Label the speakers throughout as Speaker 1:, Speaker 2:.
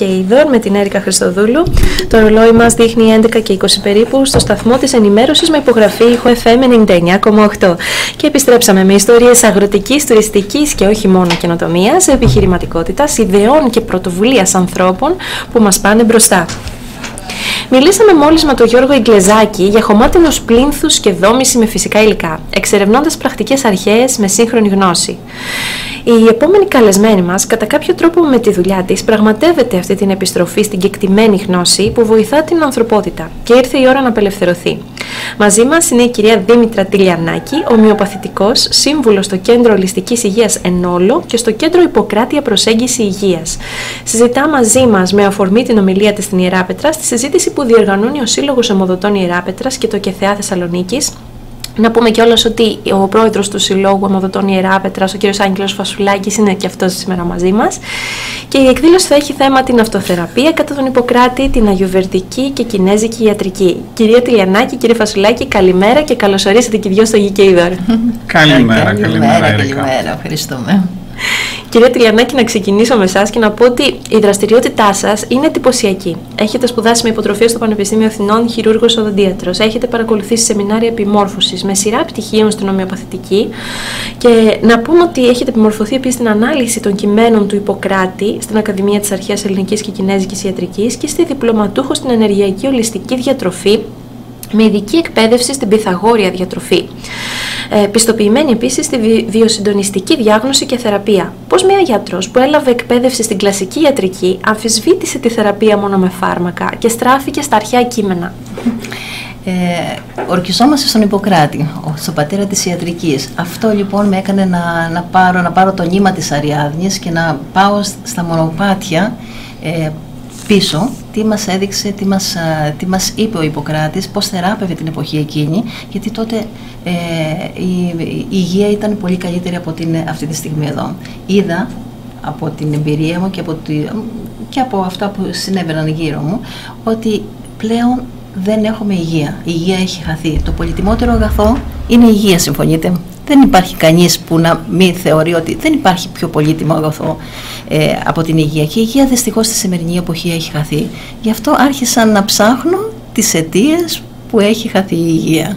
Speaker 1: και είδων με την Έρικα Χριστοδούλου. Το ρολόι μας δείχνει 11 και 20 περίπου στο σταθμό της ενημέρωσης με υπογραφή ήχο FM 99,8. Και επιστρέψαμε με ιστορίες αγροτικής, τουριστικής και όχι μόνο καινοτομίας, επιχειρηματικότητας, ιδεών και πρωτοβουλίας ανθρώπων που μας πάνε μπροστά. Μιλήσαμε μόλις με τον Γιώργο Ιγκλεζάκη για χωμάτινους πλήνθους και δόμηση με φυσικά υλικά, εξερευνώντας πρακτικές αρχαίες με σύγχρονη γνώση. Η επόμενη καλεσμένη μας, κατά κάποιο τρόπο με τη δουλειά της, πραγματεύεται αυτή την επιστροφή στην κεκτημένη γνώση που βοηθά την ανθρωπότητα και ήρθε η ώρα να απελευθερωθεί. Μαζί μας είναι η κυρία Δήμητρα Τηλιανάκη, ομοιοπαθητικός, σύμβουλος στο Κέντρο Ολιστικής Υγείας Ενόλο και στο Κέντρο Ιπποκράτεια Προσέγγισης Υγείας. Συζητά μαζί μας με αφορμή την ομιλία της στην Ιεράπετρα στη συζήτηση που διοργανώνει ο Σύλλογος Αιμοδοτών Ιεράπετρας και το ΚΕΘΕΑ Θεσσαλονίκης να πούμε κιόλας ότι ο πρόεδρος του Συλλόγου Αμοδοτών Ιεράπετρας, ο κ. Άγγελος Φασουλάκης, είναι και αυτός σήμερα μαζί μας. Και η εκδήλωση θα έχει θέμα την αυτοθεραπεία κατά τον Ιπποκράτη, την Αγιοβερτική και Κινέζικη ιατρική. Κυρία Τηλιανάκη, κύριε Φασουλάκη, καλημέρα και καλώ ορίσατε και δυο στο Γη
Speaker 2: Καλημέρα, καλημέρα,
Speaker 3: καλημέρα. Καλημέρα, ευχαριστούμε.
Speaker 1: Κυρία Τηλιανάκη, να ξεκινήσω με εσάς και να πω ότι η δραστηριότητά σας είναι εντυπωσιακή. Έχετε σπουδάσει με υποτροφία στο Πανεπιστήμιο Αθηνών, χειρούργος οδοντίατρος. Έχετε παρακολουθήσει σεμινάρια επιμόρφωσης με σειρά πτυχίων στην ομοιοπαθητική. Και να πούμε ότι έχετε επιμορφωθεί επίσης στην ανάλυση των κειμένων του Ιπποκράτη στην Ακαδημία της Αρχαίας Ελληνικής και Κινέζικης Ιατρικής και στη διπλωματούχο στην Ενεργειακή Ολιστική Διατροφή με ειδική εκπαίδευση στην Πυθαγόρια διατροφή. Ε, πιστοποιημένη επίσης στη βιοσυντονιστική διάγνωση και θεραπεία. Πώς μια γιατρός που έλαβε εκπαίδευση στην κλασική ιατρική αμφισβήτησε τη θεραπεία μόνο με φάρμακα και στράφηκε στα αρχαία κείμενα;
Speaker 3: Ε, ορκιζόμαστε στον Ιπποκράτη, στον πατέρα της ιατρικής. Αυτό λοιπόν με έκανε να, να, πάρω, να πάρω το νήμα της Αριάδνης και να πάω στα μονοπάτια ε, πίσω τι μας έδειξε, τι μας, τι μας είπε ο Ιπποκράτης, πώς θεράπευε την εποχή εκείνη, γιατί τότε ε, η, η, υγεία ήταν πολύ καλύτερη από την, αυτή τη στιγμή εδώ. Είδα από την εμπειρία μου και από, τη, και από αυτά που συνέβαιναν γύρω μου, ότι πλέον δεν έχουμε υγεία. Η υγεία έχει χαθεί. Το πολυτιμότερο αγαθό είναι η υγεία, συμφωνείτε. Δεν υπάρχει κανείς που να μην θεωρεί ότι δεν υπάρχει πιο πολύτιμο αγαθό ε, από την υγεία. Και η υγεία δυστυχώς στη σημερινή εποχή έχει χαθεί. Γι' αυτό άρχισαν να ψάχνω τις αιτίες που έχει χαθεί η υγεία.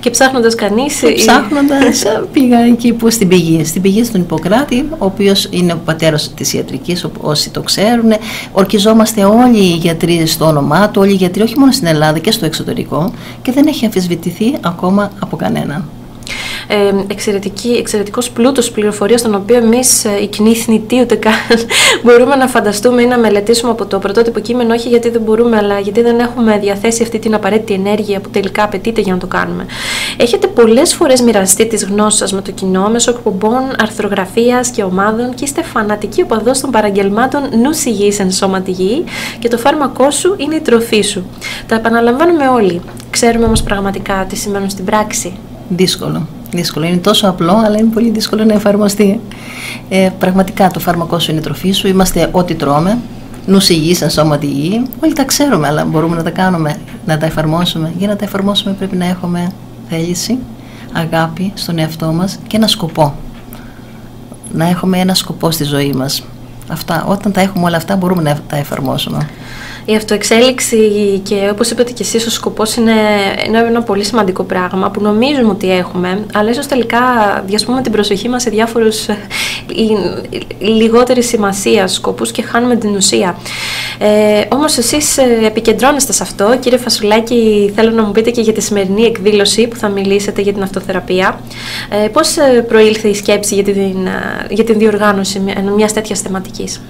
Speaker 1: Και ψάχνοντας κανείς.
Speaker 3: Ψάχνοντας, πήγα εκεί που στην πηγή. Στην πηγή στον Ιπποκράτη, ο οποίος είναι ο πατέρας της ιατρικής, όσοι το ξέρουν. Ορκιζόμαστε όλοι οι γιατροί στο όνομά του, όλοι οι γιατροί όχι μόνο στην Ελλάδα και στο εξωτερικό και δεν έχει αμφισβητηθεί ακόμα από κανέναν
Speaker 1: ε, εξαιρετική, εξαιρετικός πλούτος πληροφορίας τον οποίο εμείς ε, οι κοινοί θνητοί ούτε καν μπορούμε να φανταστούμε ή να μελετήσουμε από το πρωτότυπο κείμενο όχι γιατί δεν μπορούμε αλλά γιατί δεν έχουμε διαθέσει αυτή την απαραίτητη ενέργεια που τελικά απαιτείται για να το κάνουμε. Έχετε πολλές φορές μοιραστεί τις γνώσεις σας με το κοινό μέσω εκπομπών, αρθρογραφίας και ομάδων και είστε φανατικοί οπαδός των παραγγελμάτων νου υγιής εν σώματι γη και το φάρμακό σου είναι η τροφή σου. Τα επαναλαμβάνουμε όλοι. Ξέρουμε όμως πραγματικά τι σημαίνουν στην πράξη.
Speaker 3: Δύσκολο. Δύσκολο. Είναι τόσο απλό, αλλά είναι πολύ δύσκολο να εφαρμοστεί. Ε, πραγματικά το φάρμακό σου είναι η τροφή σου. Είμαστε ό,τι τρώμε. Νους υγιής, σαν σώμα υγιή. Όλοι τα ξέρουμε, αλλά μπορούμε να τα κάνουμε, να τα εφαρμόσουμε. Για να τα εφαρμόσουμε πρέπει να έχουμε θέληση, αγάπη στον εαυτό μας και ένα σκοπό. Να έχουμε ένα σκοπό στη ζωή μας. Αυτά, όταν τα έχουμε όλα αυτά μπορούμε να τα εφαρμόσουμε.
Speaker 1: Η αυτοεξέλιξη και όπως είπατε και εσείς ο σκοπός είναι, είναι ένα πολύ σημαντικό πράγμα που νομίζουμε ότι έχουμε αλλά ίσως τελικά διασπούμε την προσοχή μας σε διάφορους ε, λιγότερη σημασία σκοπούς και χάνουμε την ουσία. Ε, όμως εσείς ε, επικεντρώνεστε σε αυτό. Κύριε Φασουλάκη θέλω να μου πείτε και για τη σημερινή εκδήλωση που θα μιλήσετε για την αυτοθεραπεία. Ε, πώς ε, προήλθε η σκέψη για την, για την διοργάνωση μιας τέτοιας θεματικής;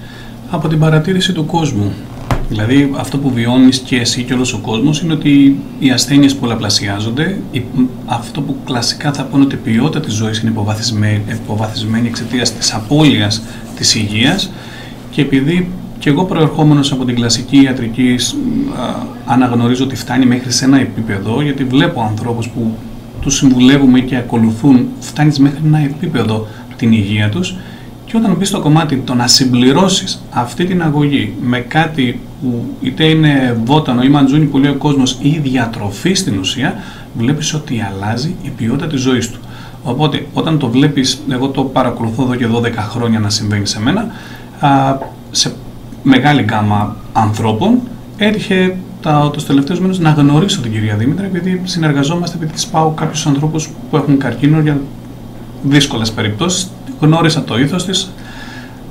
Speaker 2: Από την παρατήρηση του κόσμου. Δηλαδή αυτό που βιώνεις και εσύ και όλος ο κόσμος είναι ότι οι ασθένειες πολλαπλασιάζονται. Αυτό που κλασικά θα πούνε ότι η ποιότητα της ζωής είναι υποβαθισμένη, υποβαθισμένη εξαιτίας της απώλειας της υγείας και επειδή και εγώ προερχόμενος από την κλασική ιατρική αναγνωρίζω ότι φτάνει μέχρι σε ένα επίπεδο γιατί βλέπω ανθρώπους που τους συμβουλεύουμε και ακολουθούν φτάνεις μέχρι ένα επίπεδο την υγεία τους και όταν μπεις στο κομμάτι το να συμπληρώσεις αυτή την αγωγή με κάτι που είτε είναι βότανο ή μαντζούνι που λέει ο κόσμος ή διατροφή στην ουσία, βλέπεις ότι αλλάζει η ποιότητα της ζωής του. Οπότε, όταν το βλέπεις, εγώ το παρακολουθώ εδώ και 12 χρόνια να συμβαίνει σε μένα, α, σε μεγάλη γκάμα ανθρώπων. Έτυχε τα, τους τελευταίους μήνες να γνωρίσω την κυρία Δήμητρα επειδή συνεργαζόμαστε, επειδή της πάω κάποιους ανθρώπους που έχουν καρκίνο για δύσκολες περιπτώσεις. Γνώρισα το ήθος της,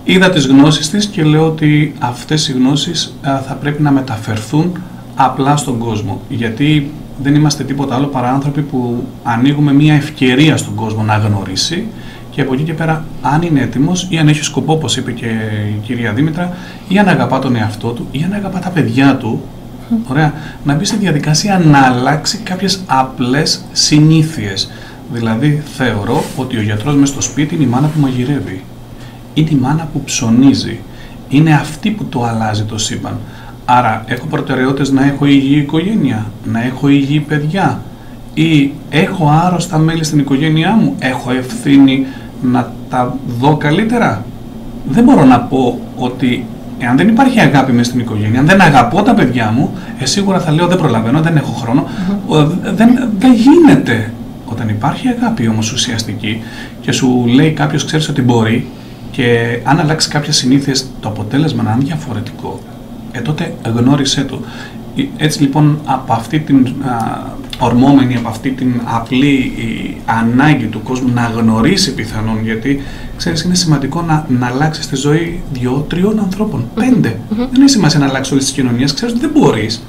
Speaker 2: είδα τις γνώσεις της και λέω ότι αυτές οι γνώσεις θα πρέπει να μεταφερθούν απλά στον κόσμο. Γιατί δεν είμαστε τίποτα άλλο παρά άνθρωποι που ανοίγουμε μια ευκαιρία στον κόσμο να γνωρίσει και από εκεί και πέρα, αν είναι έτοιμος ή αν έχει σκοπό, όπως είπε και η κυρία Δήμητρα, ή αν αγαπά τον εαυτό του, ή αν αγαπά τα παιδιά του, ωραία, να μπει στη διαδικασία να αλλάξει κάποιες απλές συνήθειες. Δηλαδή, θεωρώ ότι ο γιατρός μες στο σπίτι είναι η μάνα που μαγειρεύει. Είναι η μάνα που ψωνίζει. Είναι αυτή που το αλλάζει το σύμπαν. Άρα, έχω προτεραιότητες να έχω υγιή οικογένεια, να έχω υγιή παιδιά, ή έχω άρρωστα μέλη στην οικογένειά μου, έχω ευθύνη να τα δω καλύτερα; Δεν μπορώ να πω ότι εάν δεν υπάρχει αγάπη μέσα στην οικογένεια, αν δεν αγαπώ τα παιδιά μου, ε, σίγουρα θα λέω δεν προλαβαίνω, δεν έχω Δεν, δεν γίνεται. Όταν υπάρχει αγάπη όμως ουσιαστική και σου λέει κάποιος ξέρεις ότι μπορεί και αν αλλάξει κάποια συνήθειες το αποτέλεσμα να είναι διαφορετικό, ε, τότε γνώρισέ το. Ε, έτσι λοιπόν από αυτή την ορμόμενη από αυτή την απλή ανάγκη του κόσμου να γνωρίσει πιθανόν γιατί ξέρεις είναι σημαντικό να, να αλλάξεις τη ζωή δυο-τριών ανθρώπων, πέντε. Δεν έχει σημασία να αλλάξεις όλη τη κοινωνία, ξέρεις ότι δεν μπορείς.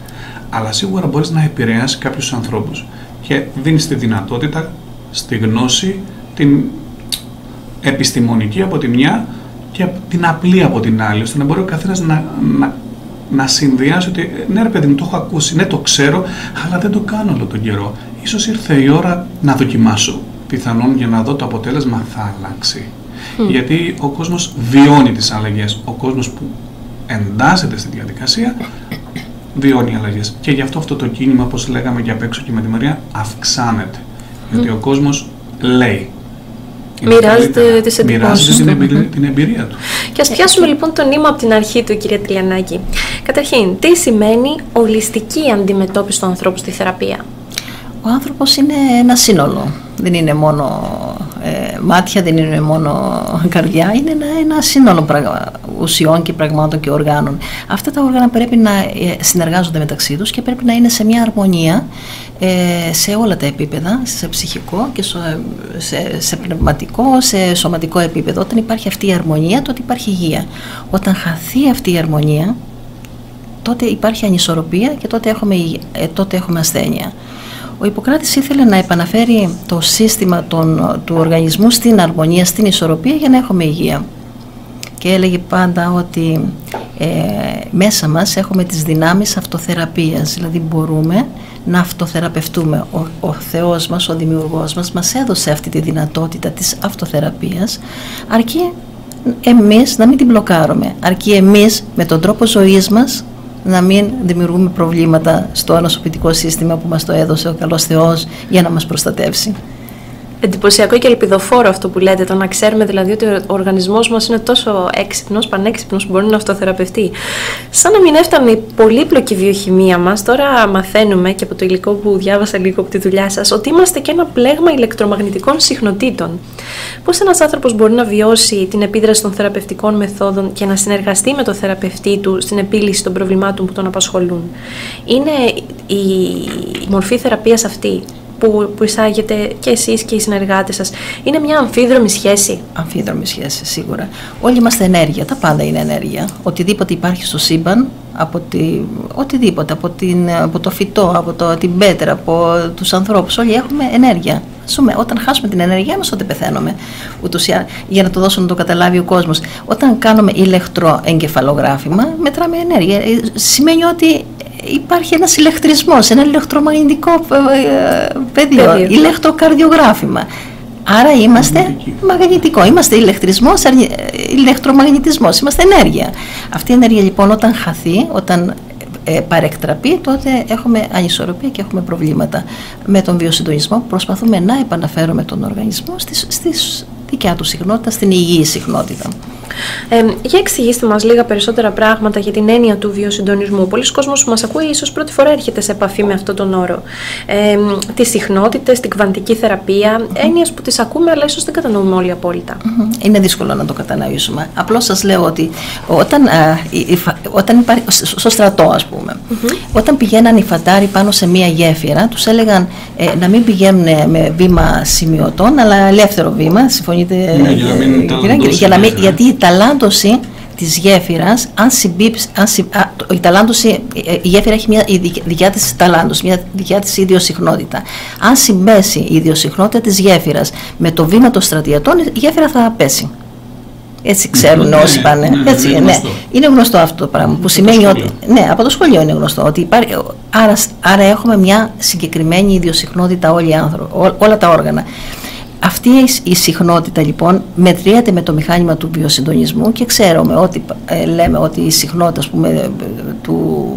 Speaker 2: Αλλά σίγουρα μπορείς να επηρεάσεις κάποιους ανθρώπους. Και δίνεις τη δυνατότητα στη γνώση, την επιστημονική από τη μια και την απλή από την άλλη, ώστε να μπορεί ο καθένας να, να να συνδυάσει ότι ναι ρε παιδί μου το έχω ακούσει, ναι το ξέρω, αλλά δεν το κάνω όλο τον καιρό. Ίσως ήρθε η ώρα να δοκιμάσω. Πιθανόν για να δω το αποτέλεσμα θα αλλάξει. Γιατί ο κόσμος βιώνει τις αλλαγές. Ο κόσμος που εντάσσεται στη διαδικασία βιώνει αλλαγές. Και γι' αυτό αυτό το κίνημα, όπως λέγαμε και απ' έξω και με τη Μαρία, αυξάνεται. Γιατί ο κόσμος λέει
Speaker 1: Μοιράζεται τις εντυπώσεις
Speaker 2: Μοιράζεται την, την εμπειρία του.
Speaker 1: Και ας πιάσουμε λοιπόν το νήμα από την αρχή του, κυρία Τηλιανάκη. Καταρχήν, τι σημαίνει ολιστική αντιμετώπιση του ανθρώπου στη θεραπεία;
Speaker 3: Ο άνθρωπος είναι ένα σύνολο. Δεν είναι μόνο ε, μάτια, δεν είναι μόνο καρδιά, είναι ένα, ένα σύνολο ουσιών και πραγμάτων και οργάνων. Αυτά τα όργανα πρέπει να ε, συνεργάζονται μεταξύ τους και πρέπει να είναι σε μια αρμονία ε, σε όλα τα επίπεδα, σε ψυχικό και σε, σε, πνευματικό, σε σωματικό επίπεδο. Όταν υπάρχει αυτή η αρμονία, τότε υπάρχει υγεία. Όταν χαθεί αυτή η αρμονία, τότε υπάρχει ανισορροπία και τότε έχουμε, ε, τότε έχουμε ασθένεια. Ο Ιπποκράτης ήθελε να επαναφέρει το σύστημα των, του οργανισμού στην αρμονία, στην ισορροπία για να έχουμε υγεία. Και έλεγε πάντα ότι ε, μέσα μας έχουμε τις δυνάμεις αυτοθεραπείας, δηλαδή μπορούμε να αυτοθεραπευτούμε. Ο, ο Θεός μας, ο Δημιουργός μας, μας έδωσε αυτή τη δυνατότητα της αυτοθεραπείας, αρκεί εμείς να μην την μπλοκάρουμε, αρκεί εμείς με τον τρόπο ζωής μας να μην δημιουργούμε προβλήματα στο ανοσοποιητικό σύστημα που μας το έδωσε ο καλός Θεός για να μας προστατεύσει
Speaker 1: εντυπωσιακό και ελπιδοφόρο αυτό που λέτε, το να ξέρουμε δηλαδή ότι ο οργανισμός μας είναι τόσο έξυπνος, πανέξυπνος που μπορεί να αυτοθεραπευτεί. Σαν να μην έφτανε η πολύπλοκη βιοχημία μας, τώρα μαθαίνουμε και από το υλικό που διάβασα λίγο από τη δουλειά σας, ότι είμαστε και ένα πλέγμα ηλεκτρομαγνητικών συχνοτήτων. Πώς ένας άνθρωπος μπορεί να βιώσει την επίδραση των θεραπευτικών μεθόδων και να συνεργαστεί με το θεραπευτή του στην επίλυση των προβλημάτων που τον απασχολούν; Είναι η μορφή θεραπείας αυτή; Που, που εισάγετε και εσείς και οι συνεργάτες σας. Είναι μια αμφίδρομη σχέση.
Speaker 3: Αμφίδρομη σχέση, σίγουρα. Όλοι είμαστε ενέργεια, τα πάντα είναι ενέργεια. Οτιδήποτε υπάρχει στο σύμπαν, από τη, οτιδήποτε, από, την, από το φυτό, από το, την πέτρα, από τους ανθρώπους, όλοι έχουμε ενέργεια. Σούμε, όταν χάσουμε την ενέργειά μας, τότε πεθαίνουμε. Ούτως, για να το δώσω να το καταλάβει ο κόσμος. Όταν κάνουμε ηλεκτροεγκεφαλογράφημα, μετράμε ενέργεια. Ε, σημαίνει ότι υπάρχει ένας ηλεκτρισμός, ένα ηλεκτρομαγνητικό ε, ε, πεδίο, ηλεκτροκαρδιογράφημα. Άρα είμαστε μαγνητικό, είμαστε ηλεκτρισμός, ηλεκτρομαγνητισμός, είμαστε ενέργεια. Αυτή η ενέργεια λοιπόν όταν χαθεί, όταν ε, παρεκτραπεί, τότε έχουμε ανισορροπία και έχουμε προβλήματα. Με τον βιοσυντονισμό προσπαθούμε να επαναφέρουμε τον οργανισμό στις, στις δικιά του συχνότητα, στην υγιή συχνότητα.
Speaker 1: Ε, για εξηγήστε μας λίγα περισσότερα πράγματα για την έννοια του βιοσυντονισμού. Πολλοί κόσμος που μας ακούει ίσως πρώτη φορά έρχεται σε επαφή με αυτόν τον όρο. Ε, τις συχνότητες, την κβαντική θεραπεία, mm-hmm. έννοιες που τις ακούμε αλλά ίσως δεν κατανοούμε όλοι απόλυτα.
Speaker 3: Mm-hmm. Είναι δύσκολο να το κατανοήσουμε. Απλώς σας λέω ότι όταν, α, όταν υπάρχει, στο στρατό ας πούμε, mm-hmm. όταν πηγαίναν οι φαντάροι πάνω σε μία γέφυρα, τους έλεγαν ε, να μην πηγαίνουν με βήμα σημειωτών, αλλά ελεύθερο βήμα, συμφωνείτε
Speaker 2: ναι, για να μην
Speaker 3: για να μην, γιατί η ταλάντωση της γέφυρας, αν συμπίψει, αν η, ταλάντωση, η γέφυρα έχει μια δικιά της ταλάντωση, μια δικιά της ιδιοσυχνότητα. Αν συμπέσει η ιδιοσυχνότητα της γέφυρας με το βήμα των στρατιωτών, η γέφυρα θα πέσει. Έτσι ξέρουν ναι, όσοι πάνε.
Speaker 2: Ναι,
Speaker 3: Έτσι,
Speaker 2: είναι,
Speaker 3: ναι.
Speaker 2: γνωστό.
Speaker 3: είναι γνωστό αυτό το πράγμα. Που σημαίνει ότι. Ναι, από το σχολείο είναι γνωστό. Ότι υπάρχει, άρα, άρα έχουμε μια συγκεκριμένη ιδιοσυχνότητα όλοι οι άνθρωποι, ό, όλα τα όργανα. Αυτή η συχνότητα λοιπόν μετριέται με το μηχάνημα του βιοσυντονισμού και ξέρουμε ότι ε, λέμε ότι η συχνότητα ας πούμε, του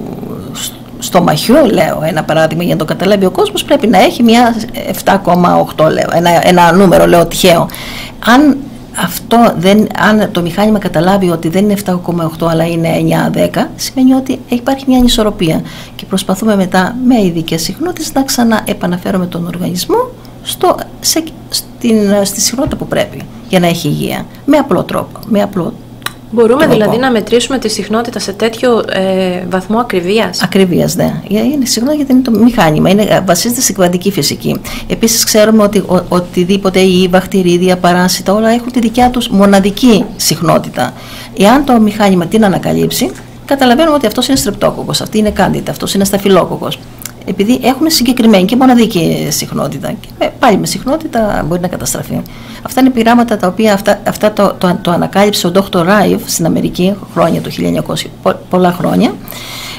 Speaker 3: στομαχιού, λέω ένα παράδειγμα για να το καταλάβει ο κόσμος, πρέπει να έχει μια 7,8 λέω, ένα, ένα νούμερο λέω τυχαίο. Αν αυτό δεν, αν το μηχάνημα καταλάβει ότι δεν είναι 7,8 αλλά είναι 9-10, σημαίνει ότι υπάρχει μια ανισορροπία και προσπαθούμε μετά με ειδικές συχνότητες να ξαναεπαναφέρουμε τον οργανισμό στο, σε, στην, στη συχνότητα που πρέπει για να έχει υγεία. Με απλό τρόπο. Με απλό
Speaker 1: Μπορούμε τρόπο. δηλαδή να μετρήσουμε τη συχνότητα σε τέτοιο ε, βαθμό ακριβίας;
Speaker 3: Ακριβίας, ναι. Είναι συχνότητα γιατί είναι το μηχάνημα. Είναι, βασίζεται στην κβαντική φυσική. Επίσης, ξέρουμε ότι ο, οτιδήποτε ή βακτηρίδια, παράσιτα, όλα έχουν τη δικιά τους μοναδική συχνότητα. Εάν το μηχάνημα την ανακαλύψει, καταλαβαίνουμε ότι αυτός είναι στρεπτόκοκος, αυτή είναι κάντιτα, αυτός είναι σταφυλόκοκος επειδή έχουν συγκεκριμένη και μοναδική συχνότητα. Και πάλι με συχνότητα μπορεί να καταστραφεί. Αυτά είναι πειράματα τα οποία αυτά, αυτά το, το, το, ανακάλυψε ο Dr. Ράιβ στην Αμερική χρόνια το 1900, πολλά χρόνια.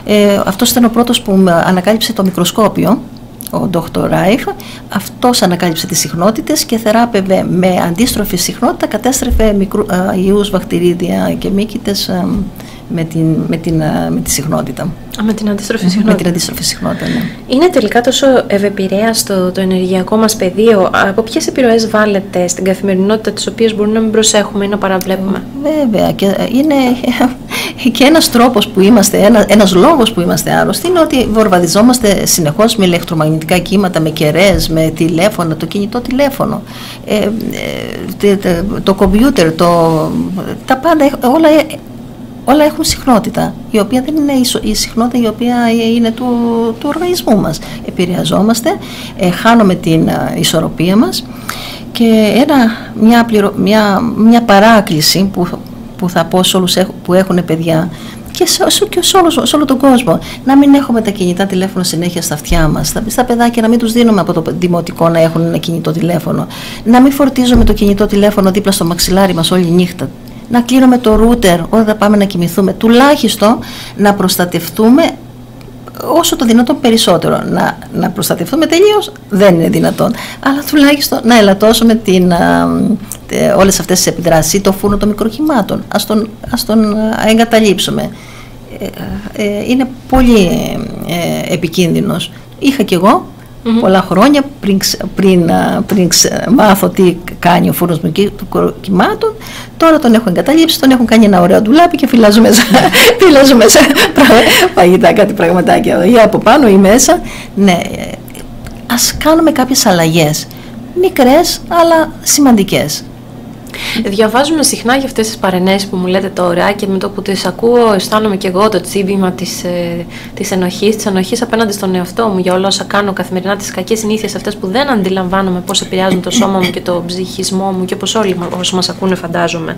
Speaker 3: Ε, αυτός ήταν ο πρώτος που ανακάλυψε το μικροσκόπιο ο Dr. Ράιφ, αυτός ανακάλυψε τις συχνότητες και θεράπευε με αντίστροφη συχνότητα, κατέστρεφε μικρού, α, ιούς, βακτηρίδια και μύκητες α, με, την, με, την, με τη συχνότητα.
Speaker 1: Α, με την αντίστροφη συχνότητα.
Speaker 3: Με την αντίστροφη συχνότητα, ναι.
Speaker 1: Είναι τελικά τόσο ευεπηρέαστο το ενεργειακό μας πεδίο. Από ποιες επιρροές βάλετε στην καθημερινότητα τις οποίες μπορούμε να μην προσέχουμε ή να παραβλέπουμε;
Speaker 3: Βέβαια και είναι και ένας τρόπος που είμαστε, ένα, ένας λόγος που είμαστε άρρωστοι είναι ότι βορβαδιζόμαστε συνεχώς με ηλεκτρομαγνητικά κύματα, με κεραίες, με τηλέφωνα, το κινητό τηλέφωνο, ε, ε, το κομπιούτερ, το, τα πάντα, όλα όλα έχουν συχνότητα, η οποία δεν είναι η συχνότητα η οποία είναι του, του οργανισμού μας. Επηρεαζόμαστε, ε, χάνουμε την ε, ισορροπία μας και ένα, μια, μια, μια παράκληση που, που θα πω σε όλους που έχουν παιδιά και σε, και σε, όλο, σε όλο τον κόσμο. Να μην έχουμε τα κινητά τηλέφωνα συνέχεια στα αυτιά μας. Στα, στα παιδάκια να μην τους δίνουμε από το δημοτικό να έχουν ένα κινητό τηλέφωνο. Να μην φορτίζουμε το κινητό τηλέφωνο δίπλα στο μαξιλάρι μας όλη νύχτα να κλείνουμε το ρούτερ όταν θα πάμε να κοιμηθούμε. Τουλάχιστον να προστατευτούμε όσο το δυνατόν περισσότερο. Να, να προστατευτούμε τελείως δεν είναι δυνατόν. Αλλά τουλάχιστον να ελαττώσουμε την, α, όλες αυτές τις επιδράσεις ή το φούρνο των μικροχημάτων. Ας τον, ας τον εγκαταλείψουμε. Ε, ε, είναι πολύ ε, επικίνδυνος. Είχα κι εγώ Mm-hmm. πολλά χρόνια πριν, πριν, πριν μάθω τι κάνει ο φούρνος μου κυμάτων τώρα τον έχω εγκαταλείψει, τον έχουν κάνει ένα ωραίο ντουλάπι και φυλάζω μέσα, φυλάζω μέσα φαγητά, κάτι πραγματάκια ή από πάνω ή μέσα. Ναι, ας κάνουμε κάποιες αλλαγές. Μικρές αλλά σημαντικές
Speaker 1: Διαβάζουμε συχνά για αυτές τις παρενέσεις που μου λέτε τώρα και με το που τις ακούω αισθάνομαι και εγώ το τσίμπημα της, ε, της ενοχής, της ενοχής απέναντι στον εαυτό μου για όλα όσα κάνω καθημερινά, τις κακές συνήθειες αυτές που δεν αντιλαμβάνομαι πώς επηρεάζουν το σώμα μου και το ψυχισμό μου και όπως όλοι όσοι μας ακούνε φαντάζομαι.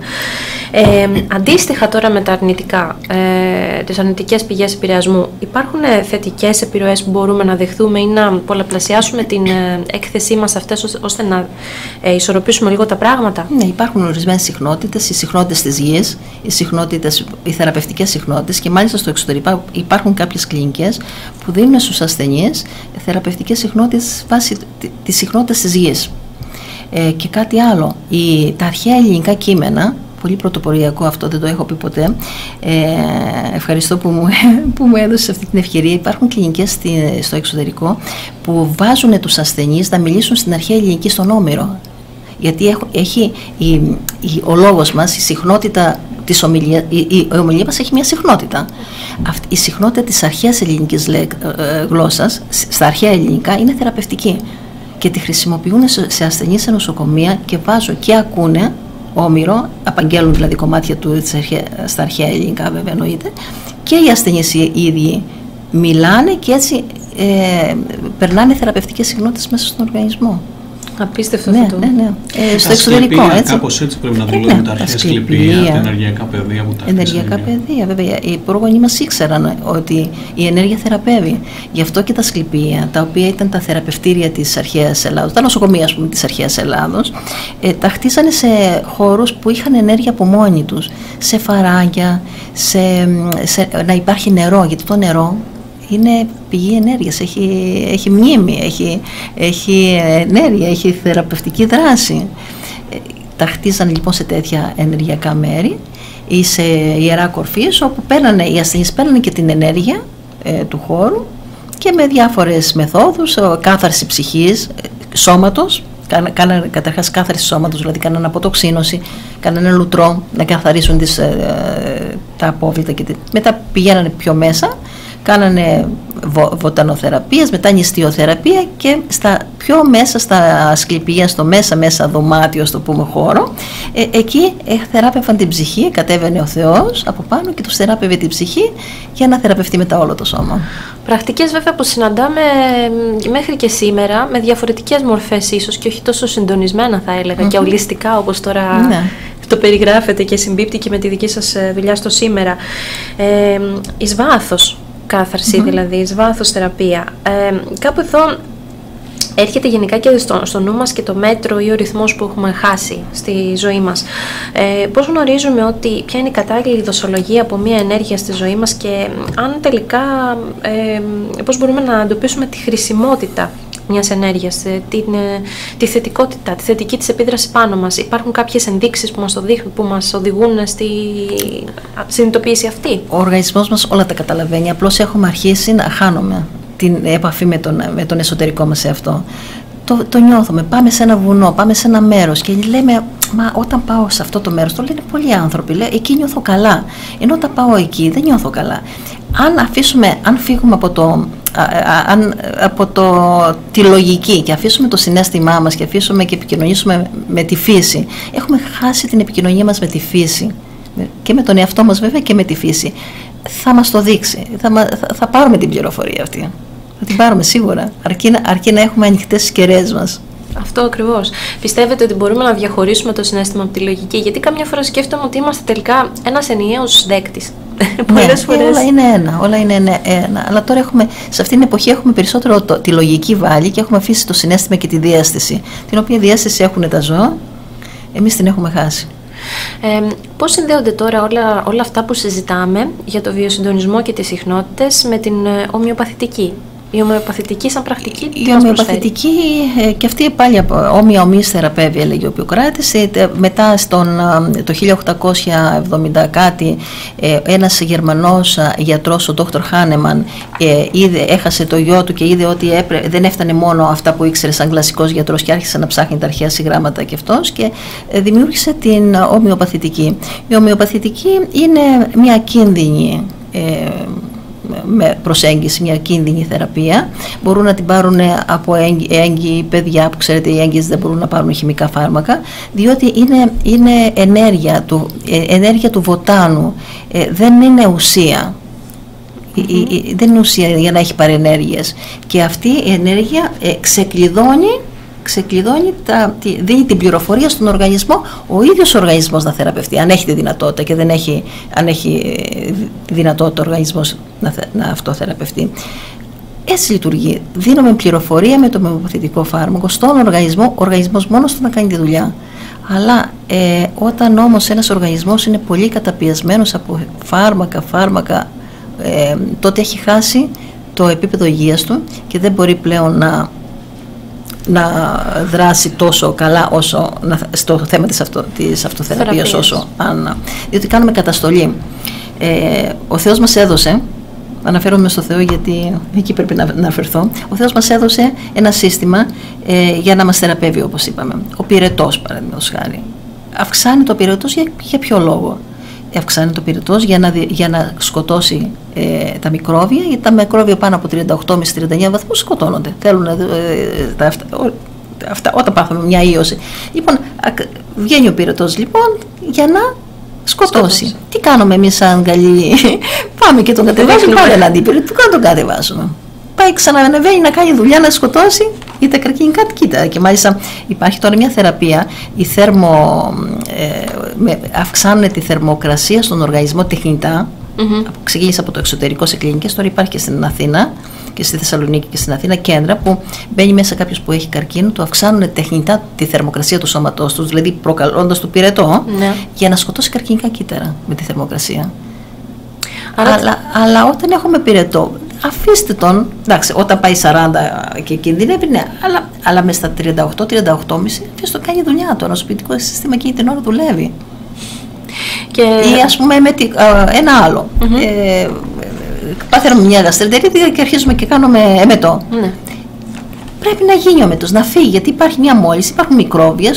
Speaker 1: Ε, αντίστοιχα τώρα με τα αρνητικά, ε, τις αρνητικές πηγές επηρεασμού, υπάρχουν ε, θετικές επιρροές που μπορούμε να δεχθούμε ή να πολλαπλασιάσουμε την ε, έκθεσή μας αυτές ώστε να ε, ισορροπήσουμε λίγο τα πράγματα;
Speaker 3: Ναι, υπάρχουν ορισμένες συχνότητες, οι συχνότητες της γης, οι, συχνότητες, οι θεραπευτικές συχνότητες και μάλιστα στο εξωτερικό υπάρχουν κάποιες κλινικές που δίνουν στους ασθενείς θεραπευτικές συχνότητες βάσει τη συχνότητα της γης. Ε, και κάτι άλλο, η, τα αρχαία ελληνικά κείμενα πολύ πρωτοποριακό αυτό, δεν το έχω πει ποτέ. Ε, ευχαριστώ που μου, που μου έδωσες αυτή την ευκαιρία. Υπάρχουν κλινικές στο εξωτερικό που βάζουν τους ασθενείς να μιλήσουν στην αρχαία ελληνική στον Όμηρο γιατί έχει η, η, ο λόγος μας, η συχνότητα της ομιλία, η, η, η ομιλία μας έχει μια συχνότητα. Αυτή, η συχνότητα της αρχαίας ελληνικής ε, γλώσσας, στα αρχαία ελληνικά, είναι θεραπευτική και τη χρησιμοποιούν σε ασθενείς σε νοσοκομεία και βάζω και ακούνε όμοιρο, απαγγέλουν δηλαδή κομμάτια του στα αρχαία ελληνικά βέβαια εννοείται και οι ασθενείς οι ίδιοι μιλάνε και έτσι ε, περνάνε θεραπευτικές συχνότητες μέσα στον οργανισμό.
Speaker 1: Απίστευτο
Speaker 3: ναι,
Speaker 1: αυτό.
Speaker 3: Ναι, ναι.
Speaker 2: Ε, στο εξωτερικό, έτσι. Κάπως έτσι πρέπει να δουλεύουν ε, ναι, τα αρχαία σκληπία, τα ενεργειακά πεδία που τα
Speaker 3: Ενεργειακά πεδία, βέβαια. Οι πρόγονοι μας ήξεραν ότι η ενέργεια θεραπεύει. Γι' αυτό και τα σκληπία, τα οποία ήταν τα θεραπευτήρια της αρχαίας Ελλάδος, τα νοσοκομεία, ας πούμε, της αρχαίας Ελλάδος, ε, τα χτίσανε σε χώρους που είχαν ενέργεια από μόνοι τους. Σε φαράγγια, σε, σε, να υπάρχει νερό, γιατί το νερό είναι πηγή ενέργειας, έχει, έχει μνήμη, έχει, έχει ενέργεια, έχει θεραπευτική δράση. Ε, τα χτίζανε λοιπόν σε τέτοια ενεργειακά μέρη ή σε ιερά κορφής όπου παίρνανε, οι ασθενείς παίρνανε και την ενέργεια ε, του χώρου και με διάφορες μεθόδους, κάθαρση ψυχής, ε, σώματος, κάνανε καταρχάς κάθαρση σώματος, δηλαδή κάνανε αποτοξίνωση, κάνανε λουτρό να καθαρίσουν τις, τα απόβλητα και μετά πηγαίνανε πιο μέσα κάνανε βο, βοτανοθεραπείες, μετά νηστιοθεραπεία και στα πιο μέσα στα ασκληπία, στο μέσα μέσα δωμάτιο, στο πούμε χώρο, ε, εκεί ε, θεράπευαν την ψυχή, κατέβαινε ο Θεός από πάνω και τους θεράπευε την ψυχή για να θεραπευτεί μετά όλο το σώμα.
Speaker 1: Πρακτικές βέβαια που συναντάμε μέχρι και σήμερα με διαφορετικές μορφές ίσως και όχι τόσο συντονισμένα θα έλεγα και ολιστικά όπως τώρα ναι. το περιγράφετε και συμπίπτει και με τη δική σας ε, δουλειά στο σήμερα. Ε, εις βάθος κάθαρση mm-hmm. δηλαδή, εις βάθος θεραπεία. Ε, κάπου εδώ έρχεται γενικά και στο, στο νου μας και το μέτρο ή ο ρυθμός που έχουμε χάσει στη ζωή μας. Ε, πώς γνωρίζουμε ότι ποια είναι η κατάλληλη δοσολογία από μια ενέργεια στη ζωή μας και αν τελικά ε, πώς μπορούμε να εντοπίσουμε τη χρησιμότητα μιας ενέργειας, ε, την, ε, τη θετικότητα, τη θετική της επίδρασης πάνω μας. Υπάρχουν κάποιες ενδείξεις που μας που μας οδηγούν στη συνειδητοποίηση αυτή;
Speaker 3: Ο οργανισμός μας όλα τα καταλαβαίνει. Απλώς έχουμε αρχίσει να χάνουμε την επαφή με τον, με τον εσωτερικό μας εαυτό. Το, το νιώθουμε. Πάμε σε ένα βουνό, πάμε σε ένα μέρος και λέμε, Μα όταν πάω σε αυτό το μέρος, το λένε πολλοί άνθρωποι, λέει, εκεί νιώθω καλά. Ενώ όταν πάω εκεί δεν νιώθω καλά. Αν αφήσουμε, αν φύγουμε από το αν, από το, τη λογική και αφήσουμε το συνέστημά μας και αφήσουμε και επικοινωνήσουμε με τη φύση έχουμε χάσει την επικοινωνία μας με τη φύση και με τον εαυτό μας βέβαια και με τη φύση θα μας το δείξει θα, θα, πάρουμε την πληροφορία αυτή θα την πάρουμε σίγουρα αρκεί, αρκεί να έχουμε ανοιχτές τι κεραίες μας
Speaker 1: αυτό ακριβώς. Πιστεύετε ότι μπορούμε να διαχωρίσουμε το συνέστημα από τη λογική, γιατί καμιά φορά σκέφτομαι ότι είμαστε τελικά ένας ενιαίος δέκτης.
Speaker 3: Πολλές φορές. Όλα είναι ένα, όλα είναι ένα. Αλλά τώρα έχουμε, σε αυτήν την εποχή έχουμε περισσότερο το, τη λογική βάλει και έχουμε αφήσει το συνέστημα και τη διάστηση. Την οποία διάστηση έχουν τα ζώα, εμείς την έχουμε χάσει.
Speaker 1: Ε, πώς συνδέονται τώρα όλα, όλα αυτά που συζητάμε για το βιοσυντονισμό και τις συχνότητες με την ε, ομοιοπαθητική; Η ομοιοπαθητική σαν πρακτική
Speaker 3: Η ομοιοπαθητική ε, και αυτή πάλι όμοια ομοίως θεραπεύει έλεγε ο Πιοκράτης. Ε, μετά στον, ε, το 1870 κάτι ένας Γερμανός γιατρός ο Δόκτωρ Χάνεμαν είδε, έχασε το γιο του και είδε ότι δεν έφτανε μόνο αυτά που ήξερε σαν κλασικός γιατρός και άρχισε να ψάχνει τα αρχαία συγγράμματα και αυτός και δημιούργησε την ομοιοπαθητική. Η ομοιοπαθητική είναι μια κίνδυνη με προσέγγιση, μια κίνδυνη θεραπεία. Μπορούν να την πάρουν από έγκυοι παιδιά που ξέρετε οι έγκυες δεν μπορούν να πάρουν χημικά φάρμακα διότι είναι, είναι ενέργεια, του, ε, ενέργεια του βοτάνου, ε, δεν είναι ουσία. Δεν είναι ουσία για να έχει παρενέργειες και αυτή η ενέργεια ε, ξεκλειδώνει ξεκλειδώνει, τα, δίνει την πληροφορία στον οργανισμό ο ίδιος ο οργανισμός να θεραπευτεί, αν έχει τη δυνατότητα και δεν έχει, αν έχει τη δυνατότητα ο οργανισμός να, να αυτοθεραπευτεί. Έτσι λειτουργεί. Δίνουμε πληροφορία με το μεμοποθετικό φάρμακο στον οργανισμό, ο οργανισμός μόνος του να κάνει τη δουλειά. Αλλά ε, όταν όμως ένας οργανισμός είναι πολύ καταπιεσμένος από φάρμακα, φάρμακα, ε, τότε έχει χάσει το επίπεδο υγείας του και δεν μπορεί πλέον να να δράσει τόσο καλά όσο στο θέμα της, αυτο, της αυτοθεραπείας όσο αν, διότι κάνουμε καταστολή. Ε, ο Θεός μας έδωσε αναφέρομαι στο Θεό γιατί εκεί πρέπει να αναφερθώ ο Θεός μας έδωσε ένα σύστημα ε, για να μας θεραπεύει όπως είπαμε. Ο πυρετός παραδείγματος χάρη. Αυξάνει το πυρετός για, για ποιο λόγο; Αυξάνεται το πυρετός για να, για να σκοτώσει ε, τα μικρόβια, γιατί τα μικρόβια πάνω από 38 με 39 βαθμούς σκοτώνονται. Θέλουν ε, τα, αυτά, αυτά, όταν πάθουμε μια ίωση. Λοιπόν, βγαίνει ο πυρετός λοιπόν για να σκοτώσει. Τι κάνουμε εμείς σαν καλοί, πάμε και τον κατεβάζουμε, πάρε ένα αντίπυρο, του τον κατεβάζουμε πάει ξανανεβαίνει να κάνει δουλειά να σκοτώσει ή τα καρκίνικα κοίτα. Και μάλιστα υπάρχει τώρα μια θεραπεία, η θερμο, ε, με, αυξάνουν τη θερμοκρασία στον οργανισμό τεχνητά. Mm-hmm. Ξεκίνησε από το εξωτερικό σε κλινικές, τώρα υπάρχει και στην Αθήνα και στη Θεσσαλονίκη και στην Αθήνα κέντρα που μπαίνει μέσα κάποιος που έχει καρκίνο, του αυξάνουν τεχνητά τη θερμοκρασία του σώματός τους, δηλαδή προκαλώντας του πυρετό, ναι. για να σκοτώσει καρκίνικα κύτταρα με τη θερμοκρασία. Αλλά, αλλά όταν έχουμε πυρετό, αφήστε τον. Εντάξει, όταν πάει 40 και κινδυνεύει, ναι, αλλά, αλλά μες στα 38-38,5 αφήστε το κάνει δουλειά του. Το σπιτικό σύστημα εκείνη την ώρα δουλεύει. Και... Ή ας πούμε με τη, ένα άλλο. Mm-hmm. Ε, πάθαμε μια γαστρεντερίτιδα και αρχίζουμε και κάνουμε εμετό. Ναι. Πρέπει να γίνει ο μετός, να φύγει, γιατί υπάρχει μια μόλις, υπάρχουν μικρόβια,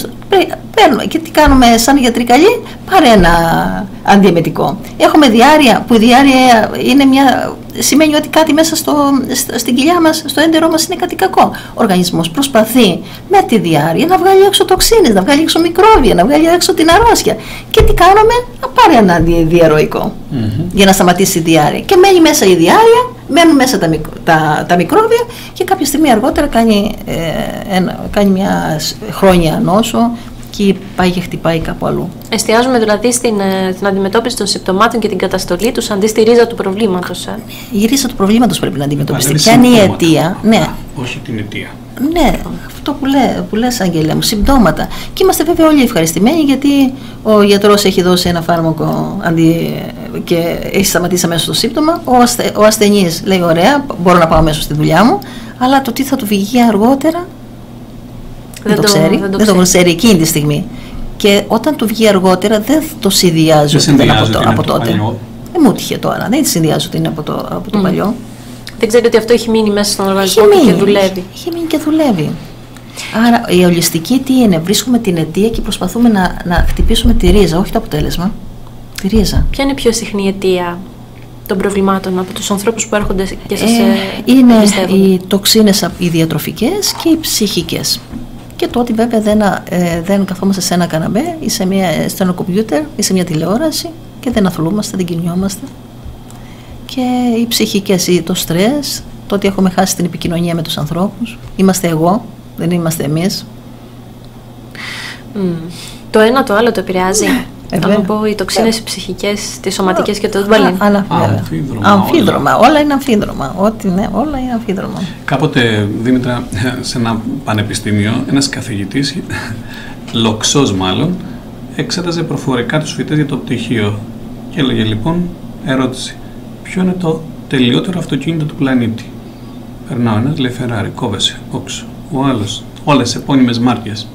Speaker 3: παίρνουμε και τι κάνουμε σαν γιατροί καλοί, πάρε ένα αντιεμετικό. Έχουμε διάρκεια, που η διάρκεια είναι μια σημαίνει ότι κάτι μέσα στο, στην κοιλιά μας, στο έντερό μας είναι κάτι κακό. Ο οργανισμός προσπαθεί με τη διάρκεια να βγάλει έξω τοξίνες, να βγάλει έξω μικρόβια, να βγάλει έξω την αρρώστια. Και τι κάνουμε, να πάρει ένα διαρροϊκό mm-hmm. για να σταματήσει η διάρκεια. Και μένει μέσα η διάρκεια, μένουν μέσα τα, τα, τα μικρόβια και κάποια στιγμή αργότερα κάνει, ε, ένα, κάνει μια χρόνια νόσο και πάει και χτυπάει κάπου αλλού.
Speaker 1: Εστιάζουμε δηλαδή στην, ε, στην αντιμετώπιση των συμπτωμάτων και την καταστολή τους αντί στη ρίζα του προβλήματος. Ε.
Speaker 3: Η ρίζα του προβλήματος πρέπει να αντιμετωπιστεί. Ποια είναι η αιτία; Ναι.
Speaker 2: όχι την αιτία.
Speaker 3: Ναι, αυτό που, λέ, που λες Αγγέλια μου, συμπτώματα. Και είμαστε βέβαια όλοι ευχαριστημένοι γιατί ο γιατρός έχει δώσει ένα φάρμακο αντί, και έχει σταματήσει αμέσως το σύμπτωμα. Ο, αστε, ο ασθενής λέει ωραία, μπορώ να πάω μέσα στη δουλειά μου, αλλά το τι θα του βγει αργότερα δεν, το, ξέρει, δεν το, δεν το ξέρει εκείνη τη στιγμή. Και όταν του βγει αργότερα δεν το συνδυάζει ότι είναι από, το, από τότε. Δεν μου τύχε τώρα, δεν συνδυάζει ότι είναι από το, από το mm. παλιό.
Speaker 1: Δεν ξέρει ότι αυτό έχει μείνει μέσα στον οργανισμό και δουλεύει.
Speaker 3: Έχει μείνει και δουλεύει. Άρα η ολιστική τι είναι, βρίσκουμε την αιτία και προσπαθούμε να, να χτυπήσουμε τη ρίζα, όχι το αποτέλεσμα. Τη ρίζα.
Speaker 1: Ποια είναι η πιο συχνή αιτία των προβλημάτων από τους ανθρώπους που έρχονται και σας ε,
Speaker 3: ε Είναι οι τοξίνες οι διατροφικές και οι ψυχικές και τότε βέβαια δεν, ε, δεν καθόμαστε σε ένα καναπέ ή σε, μια, σε ένα κομπιούτερ ή σε μια τηλεόραση και δεν αθλούμαστε, δεν κινιόμαστε. Και οι ψυχικές, το στρες, το ότι έχουμε χάσει την επικοινωνία με τους ανθρώπους. Είμαστε εγώ, δεν είμαστε εμείς.
Speaker 1: Το ένα το άλλο το επηρεάζει. Ναι. Ε, Αν πω οι τοξίνες οι ψυχικές, τις σωματικές και το δουμπαλίν.
Speaker 3: Αμφίδρομα. Αμφίδρομα. Όλα είναι αμφίδρομα. Ό,τι ναι, όλα είναι αμφίδρομα.
Speaker 2: Κάποτε, Δήμητρα, σε ένα πανεπιστήμιο, ένας καθηγητής, λοξός μάλλον, εξέταζε προφορικά τους φοιτητές για το πτυχίο. Και έλεγε λοιπόν, ερώτηση. Ποιο είναι το τελειότερο αυτοκίνητο του πλανήτη; Περνάω ένας, λέει Φεράρι, κόβεσαι, όξο. Ο άλλος, όλες επώνυμες μάρκες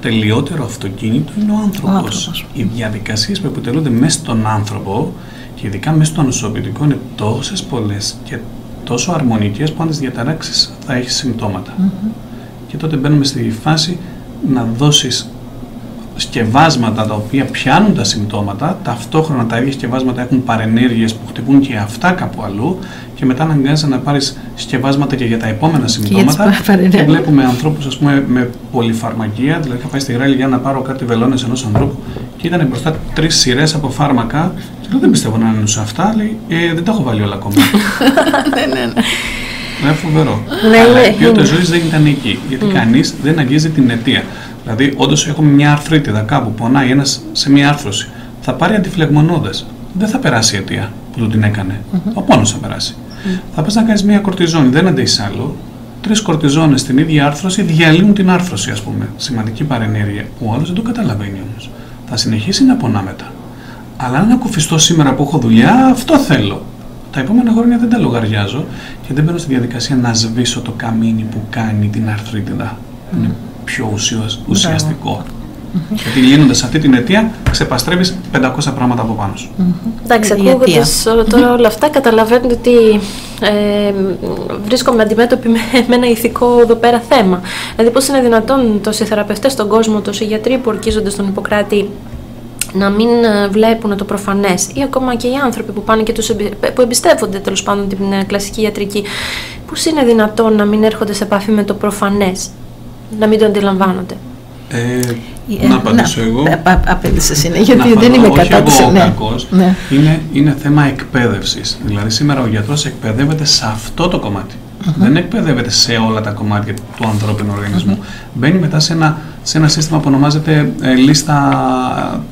Speaker 2: τελειότερο αυτοκίνητο είναι ο άνθρωπος. Οι διαδικασίες που επιτελούνται μέσα στον άνθρωπο και ειδικά μέσα στο νοσοποιητικό είναι τόσες πολλές και τόσο αρμονικές που αν τις διαταράξεις θα έχεις συμπτώματα. Και τότε μπαίνουμε στη φάση να δώσεις σκευάσματα τα οποία πιάνουν τα συμπτώματα, ταυτόχρονα τα ίδια σκευάσματα έχουν παρενέργειες που χτυπούν και αυτά κάπου αλλού και μετά αναγκάζεσαι να πάρεις σκευάσματα και για τα επόμενα συμπτώματα και, και βλέπουμε ανθρώπους ας πούμε με πολυφαρμακεία, δηλαδή είχα πάει στη Γράλη για να πάρω κάτι βελόνες ενός ανθρώπου και ήταν μπροστά τρεις σειρές από φάρμακα και λέω δεν πιστεύω να είναι σε αυτά, λέει ε, δεν τα έχω βάλει όλα ακόμα. ναι, ναι, ναι. Είναι φοβερό. Ναι, Αλλά η ποιότητα ζωής δεν ήταν εκεί. Γιατί mm. κανείς δεν αγγίζει την αιτία. Δηλαδή, όντως έχουμε μια αρθρίτιδα κάπου, πονάει ένας σε μια άρθρωση. Θα πάρει αντιφλεγμονώδες. Δεν θα περάσει η αιτία που του την έκανε. Mm-hmm. Ο πόνο θα περάσει. Mm. Θα πας να κάνεις μια κορτιζόνη, δεν αντέχεις άλλο. Τρεις κορτιζόνες στην ίδια άρθρωση διαλύουν την άρθρωση, ας πούμε. Σημαντική παρενέργεια. Που ο άλλος δεν το καταλαβαίνει όμως. Θα συνεχίσει να πονά μετά. Αλλά αν ακουφιστώ σήμερα που έχω δουλειά, αυτό θέλω. Τα επόμενα χρόνια δεν τα λογαριάζω και δεν μπαίνω στη διαδικασία να σβήσω το καμίνι που κάνει την αρθρίτιδα. Mm. Είναι πιο ουσιαστικό. Γιατί λύνοντας αυτή την αιτία, ξεπαστρεύεις 500 πράγματα από πάνω σου.
Speaker 1: Εντάξει, ακούγοντας τώρα όλα αυτά, καταλαβαίνετε ότι ε, βρίσκομαι αντιμέτωπη με, με ένα ηθικό εδώ πέρα θέμα. Δηλαδή, πώς είναι δυνατόν τόσοι θεραπευτές στον κόσμο, τόσοι γιατροί που ορκίζονται στον Ιπποκράτη να μην ε, βλέπουν το προφανές; Ή ακόμα και οι άνθρωποι που πάνε και τους εμπι... που εμπιστεύονται τέλος πάντων την ε, κλασική ιατρική πώς είναι δυνατόν να μην έρχονται σε επαφή με το προφανές; Να μην το αντιλαμβάνονται
Speaker 2: ε, να απαντήσω εγώ.
Speaker 3: Απέντησε είναι, γιατί δεν είμαι κατά
Speaker 2: της ναι. ναι. Είναι, είναι θέμα εκπαίδευσης. Δηλαδή σήμερα ο γιατρός εκπαιδεύεται σε αυτό το κομμάτι. Δεν εκπαιδεύεται σε όλα τα κομμάτια του ανθρώπινου οργανισμού. Μπαίνει μετά σε ένα, σε ένα σύστημα που ονομάζεται ε, λίστα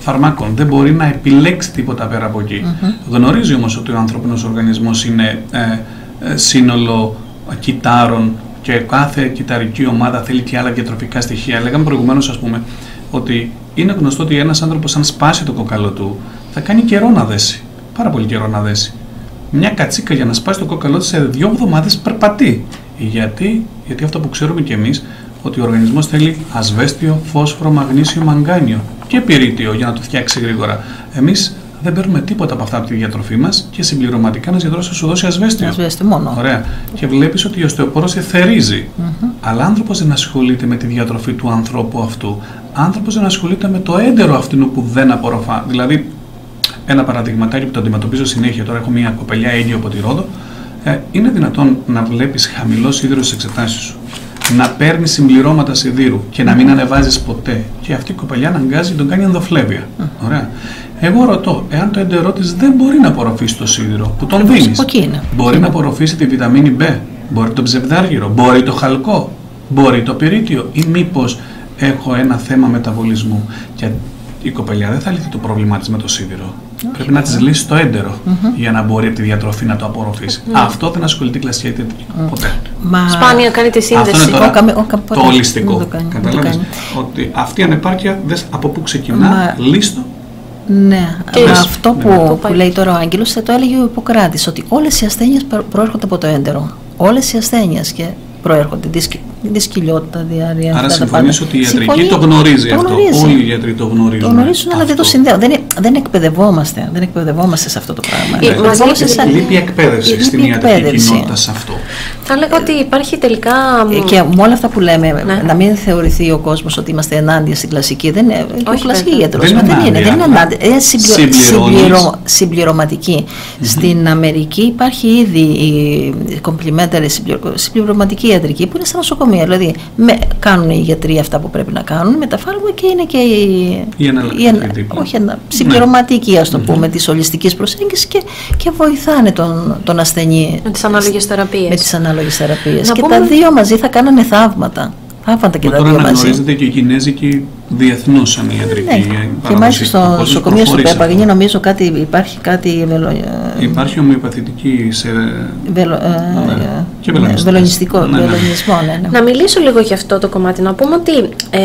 Speaker 2: φαρμάκων. Δεν μπορεί να επιλέξει τίποτα πέρα από εκεί. Γνωρίζει όμως ότι ο ανθρώπινος οργανισμός είναι ε, ε, σύνολο κυτάρων και κάθε κυταρική ομάδα θέλει και άλλα διατροφικά στοιχεία. Λέγαμε προηγουμένως ας πούμε ότι είναι γνωστό ότι ένας άνθρωπος αν σπάσει το κόκαλο του θα κάνει καιρό να δέσει. Πάρα πολύ καιρό να δέσει. Μια κατσίκα για να σπάσει το κόκαλό της σε δύο εβδομάδες περπατεί. Γιατί, γιατί αυτό που ξέρουμε κι εμείς ότι ο οργανισμός θέλει ασβέστιο, φόσφορο, μαγνήσιο, μαγκάνιο και πυρίτιο για να το φτιάξει γρήγορα. Εμείς δεν παίρνουμε τίποτα από αυτά από τη διατροφή μας και συμπληρωματικά ένα γιατρό θα σου δώσει ασβέστιο.
Speaker 3: Ασβέστιο μόνο.
Speaker 2: Ωραία. Και βλέπεις ότι η οστεοπόρωση θερίζει. Mm-hmm. Αλλά άνθρωπος δεν ασχολείται με τη διατροφή του ανθρώπου αυτού. Άνθρωπος δεν ασχολείται με το έντερο αυτού που δεν απορροφά. Δηλαδή, ένα παραδειγματάκι που το αντιμετωπίζω συνέχεια. Τώρα έχω μια κοπελιά ίδιο από τη Ρόδο. Ε, είναι δυνατόν να βλέπεις χαμηλός σίδηρος στις εξετάσεις σου να παίρνεις συμπληρώματα σιδήρου και να μην ανεβάζεις ποτέ. Και αυτή η κοπελιά αναγκάζει τον κάνει ενδοφλέβεια. Ωραία. Εγώ ρωτώ, εάν το έντερό της δεν μπορεί να απορροφήσει το σίδηρο που τον δίνεις, μπορεί να απορροφήσει τη βιταμίνη B, μπορεί το ψευδάργυρο, μπορεί το χαλκό, μπορεί το πυρίτιο ή μήπως έχω ένα θέμα μεταβολισμού. Και η κοπελιά δεν θα λύσει το πρόβλημά της με το σίδηρο. Πρέπει να της λύσει το εντερο για να μπορεί από τη διατροφή να το απορροφήσει. Αυτό δεν ασχολείται η κλασική ιατρική ποτέ.
Speaker 1: Μα... Σπάνια κάνει τη σύνδεση.
Speaker 2: Αυτό είναι τώρα, το ολιστικό. Καταλάβεις ότι αυτή η ανεπάρκεια από πού ξεκινά, Μα... λύστο
Speaker 3: ναι, και αυτό ναι. που, που λέει τώρα ο Άγγελος θα το έλεγε ο Ιπποκράτης, ότι όλες οι ασθένειες προέρχονται από το έντερο. Όλες οι ασθένειες και προέρχονται δυσκυλιότητα, διάρκεια.
Speaker 2: Άρα συμφωνείς ότι η ιατρική το γνωρίζει αυτό. Όλοι οι γιατροί το γνωρίζουν.
Speaker 3: Το γνωρίζουν, αλλά δεν το συνδέουν. Δεν, δεν εκπαιδευόμαστε. Δεν εκπαιδευόμαστε σε αυτό το πράγμα.
Speaker 2: Ε, μας λείπει, λείπει εκπαίδευση στην ιατρική κοινότητα σε αυτό.
Speaker 1: Θα λέγα ότι υπάρχει τελικά.
Speaker 3: Ε, και με όλα αυτά που λέμε, ναι. να μην θεωρηθεί ο κόσμος ότι είμαστε ενάντια στην κλασική. Δεν είναι. Όχι, κλασική γιατρό. Δεν, δεν είναι. Δεν είναι ενάντια. Είναι συμπληρωματική. συμπληρωματική. Στην Αμερική υπάρχει ήδη η complementary συμπληρωματική ιατρική που είναι στα νοσοκομεία. Δηλαδή με, κάνουν οι γιατροί αυτά που πρέπει να κάνουν με τα φάρμακα και είναι και η,
Speaker 2: η, η,
Speaker 3: όχι, συμπληρωματική ναι. ας το πούμε mm-hmm. της ολιστικής προσέγγισης και, και βοηθάνε τον, τον ασθενή
Speaker 1: με τις ανάλογες θεραπείες.
Speaker 3: Με τις ανάλογες θεραπείες. Και τα δύο μαζί θα κάνανε θαύματα. Θαύματα και τα δύο μαζί.
Speaker 2: Τώρα και η Κινέζικη διεθνώς σαν ιατρική. Ναι.
Speaker 3: Και μάλιστα στο νοσοκομείο στο Πεπαγίνη νομίζω κάτι, υπάρχει κάτι. Βελο...
Speaker 2: Υπάρχει ομοιοπαθητική σε.
Speaker 3: Βελο... Ναι. Ε, και βελονιστικό. Ναι, ναι. ναι, ναι.
Speaker 1: Να μιλήσω λίγο για αυτό το κομμάτι. Να πούμε ότι ε,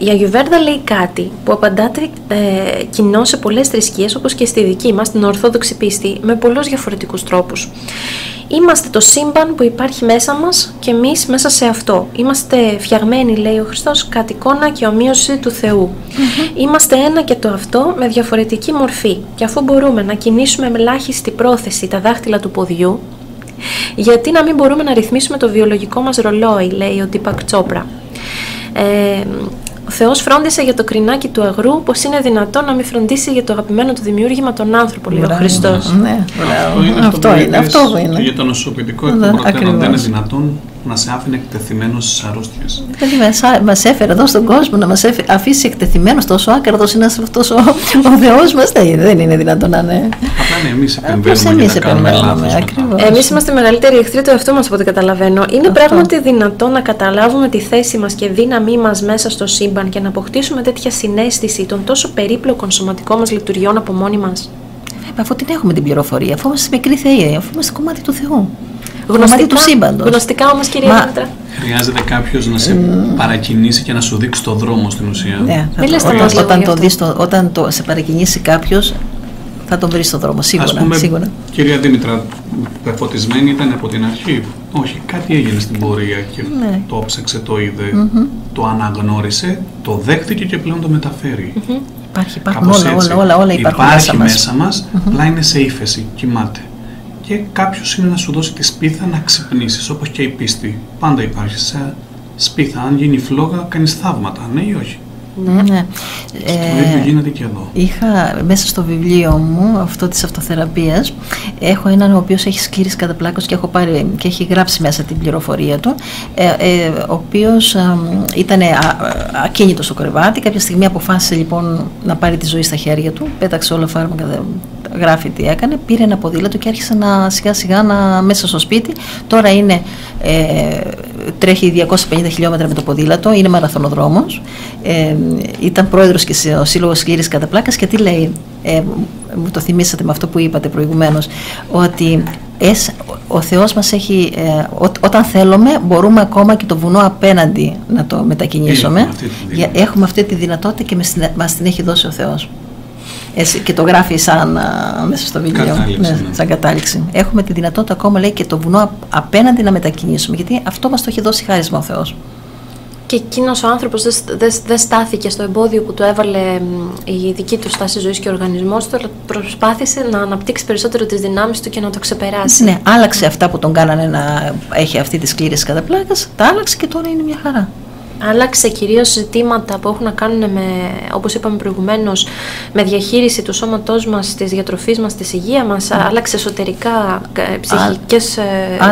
Speaker 1: η Αγιουβέρδα λέει κάτι που απαντάται ε, κοινό σε πολλές θρησκείες όπως και στη δική μας, την Ορθόδοξη πίστη, με πολλούς διαφορετικούς τρόπους. Είμαστε το σύμπαν που υπάρχει μέσα μας και εμείς μέσα σε αυτό. Είμαστε φτιαγμένοι, λέει ο Χριστός, κατ' εικόνα και ομοίωση του θεου Είμαστε ένα και το αυτό με διαφορετική μορφή. Και αφού μπορούμε να κινήσουμε με ελάχιστη πρόθεση τα δάχτυλα του ποδιού, γιατί να μην μπορούμε να ρυθμίσουμε το βιολογικό μας ρολόι, λέει ο Τίπακ Τσόπρα. Ε, ο Θεός φρόντισε για το κρινάκι του αγρού, πως είναι δυνατόν να μην φροντίσει για το αγαπημένο του δημιούργημα τον άνθρωπο, λέει ο Χριστός.
Speaker 3: Ναι, αυτό είναι. Αυτό είναι.
Speaker 2: Και για το νοσοποιητικό ναι, δεν είναι δυνατόν να σε άφηνε εκτεθειμένος στις αρρώστιες.
Speaker 3: Δηλαδή, μας έφερε εδώ στον κόσμο να μας αφήσει εκτεθειμένος τόσο άκραδο είναι αυτό ο, ο Θεός μας. Δεν είναι δυνατόν να είναι.
Speaker 2: Απλά ναι, εμείς επεμβαίνουμε. Εμείς επεμβαίνουμε.
Speaker 1: Εμείς είμαστε μεγαλύτεροι εχθροί του εαυτού μας από ό,τι καταλαβαίνω. Είναι αυτό. πράγματι δυνατόν να καταλάβουμε τη θέση μας και δύναμή μας μέσα στο σύμπαν και να αποκτήσουμε τέτοια συνέστηση των τόσο περίπλοκων σωματικών μας λειτουργιών από μόνοι μα.
Speaker 3: Αφού την έχουμε την πληροφορία, αφού είμαστε μικροί θεοί, αφού είμαστε κομμάτι του Θεού.
Speaker 1: Γνωστικά, του σύμπαντος. Γνωστικά όμως, κυρία Μα...
Speaker 2: Χρειάζεται κάποιος να σε mm. παρακινήσει και να σου δείξει το δρόμο στην ουσία.
Speaker 3: Ναι, όταν, όταν, το δεις, το, όταν το, σε παρακινήσει κάποιος, θα τον βρεις στο δρόμο. Σίγουρα. Ας πούμε, σίγουρα.
Speaker 2: Κυρία Δήμητρα, πεφωτισμένη ήταν από την αρχή. Όχι, κάτι έγινε στην πορεία και ναι. το ψάξε, το είδε, mm-hmm. το αναγνώρισε, το δέχτηκε και πλέον το μεταφέρει. Mm-hmm.
Speaker 3: Υπάρχει, υπάρχουν όλα, όλα, όλα, όλα υπάρχουν
Speaker 2: υπάρχει μέσα μας, mm-hmm. απλά είναι σε ύφεση, κοιμάται και κάποιος είναι να σου δώσει τη σπίθα να ξυπνήσεις, όπως και η πίστη. Πάντα υπάρχει σε σπίθα. Αν γίνει φλόγα, κάνεις θαύματα, ναι ή όχι;
Speaker 1: Ναι. ναι.
Speaker 2: Ε, το ίδιο γίνεται και εδώ.
Speaker 3: Είχα μέσα στο βιβλίο μου αυτό της αυτοθεραπείας έχω έναν ο οποίος έχει σκλήρης καταπλάκωση και, έχω πάρει, και έχει γράψει μέσα την πληροφορία του ε, ε, ο οποίος ε, ήταν ακίνητος στο κρεβάτι κάποια στιγμή αποφάσισε λοιπόν να πάρει τη ζωή στα χέρια του πέταξε όλα φάρμακα γράφει τι έκανε, πήρε ένα ποδήλατο και άρχισε να σιγά σιγά να, μέσα στο σπίτι. Τώρα είναι, ε, τρέχει 250 χιλιόμετρα με το ποδήλατο, είναι μαραθωνοδρόμος. Ε, ήταν πρόεδρος και ο Σύλλογος Σκλήρης Καταπλάκας και τι λέει, ε, μου το θυμήσατε με αυτό που είπατε προηγουμένως, ότι ο Θεός μας έχει, ε, όταν θέλουμε μπορούμε ακόμα και το βουνό απέναντι να το μετακινήσουμε. Έχουμε αυτή τη δυνατότητα και μας την έχει δώσει ο Θεός και το γράφεις σαν μέσα στο βιβλίο.
Speaker 2: Κατάληξη, ναι,
Speaker 3: ναι. Σαν κατάληξη. Έχουμε τη δυνατότητα ακόμα λέει και το βουνό απέναντι να μετακινήσουμε. Γιατί αυτό μας το έχει δώσει χάρισμα ο Θεός.
Speaker 1: Και εκείνος ο άνθρωπος δεν δε, στάθηκε στο εμπόδιο που του έβαλε η δική του στάση ζωής και ο οργανισμός του, αλλά προσπάθησε να αναπτύξει περισσότερο τις δυνάμεις του και να το ξεπεράσει.
Speaker 3: Ναι, άλλαξε αυτά που τον κάνανε να έχει αυτή τη σκλήρη καταπλάκα, τα άλλαξε και τώρα είναι μια χαρά
Speaker 1: άλλαξε κυρίως ζητήματα που έχουν να κάνουν με, όπως είπαμε προηγουμένως, με διαχείριση του σώματός μας, της διατροφής μας, της υγείας μας, mm. άλλαξε εσωτερικά ε, ψυχικές ε,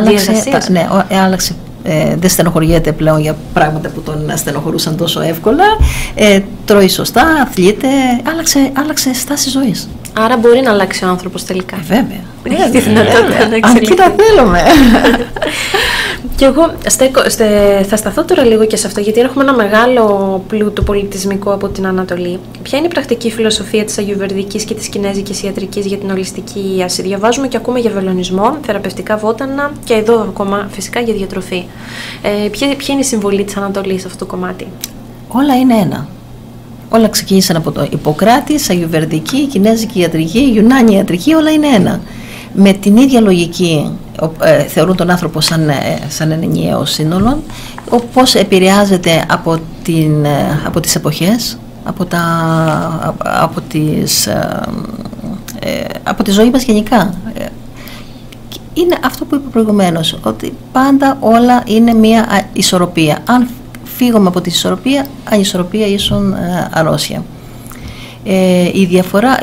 Speaker 1: διαδικασίες.
Speaker 3: Ναι, ε, άλλαξε ε, δεν στενοχωριέται πλέον για πράγματα που τον στενοχωρούσαν τόσο εύκολα. Ε, τρώει σωστά, αθλείται, άλλαξε, άλλαξε στάση ζωής.
Speaker 1: Άρα μπορεί να αλλάξει ο άνθρωπος τελικά.
Speaker 3: Ε, βέβαια.
Speaker 1: Έχει τη δυνατότητα να
Speaker 3: Αν και τα θέλουμε.
Speaker 1: Και εγώ θα σταθώ τώρα λίγο και σε αυτό, γιατί έχουμε ένα μεγάλο πλούτο πολιτισμικό από την Ανατολή. Ποια είναι η πρακτική φιλοσοφία της Αγιουβερδικής και της Κινέζικης ιατρικής για την ολιστική ίαση. Διαβάζουμε και ακούμε για βελονισμό, θεραπευτικά βότανα και εδώ ακόμα φυσικά για διατροφή. Ε, ποια, ποια είναι η συμβολή της Ανατολής σε αυτό το κομμάτι;
Speaker 3: Όλα είναι ένα. Όλα ξεκίνησαν από το Ιπποκράτη, Αγιουβερδική, Κινέζικη ιατρική, Ιουνάνια ιατρική, όλα είναι ένα. Με την ίδια λογική ε, θεωρούν τον άνθρωπο σαν, ε, σαν ενιαίο σύνολο, πώς επηρεάζεται από, την, ε, από τις εποχές, από, τα, από, τις, από τη ζωή μας γενικά. Είναι αυτό που είπα προηγουμένως, ότι πάντα όλα είναι μια ισορροπία. Αν φύγουμε από τη ισορροπία, ανισορροπία ίσον αρρώσια. η διαφορά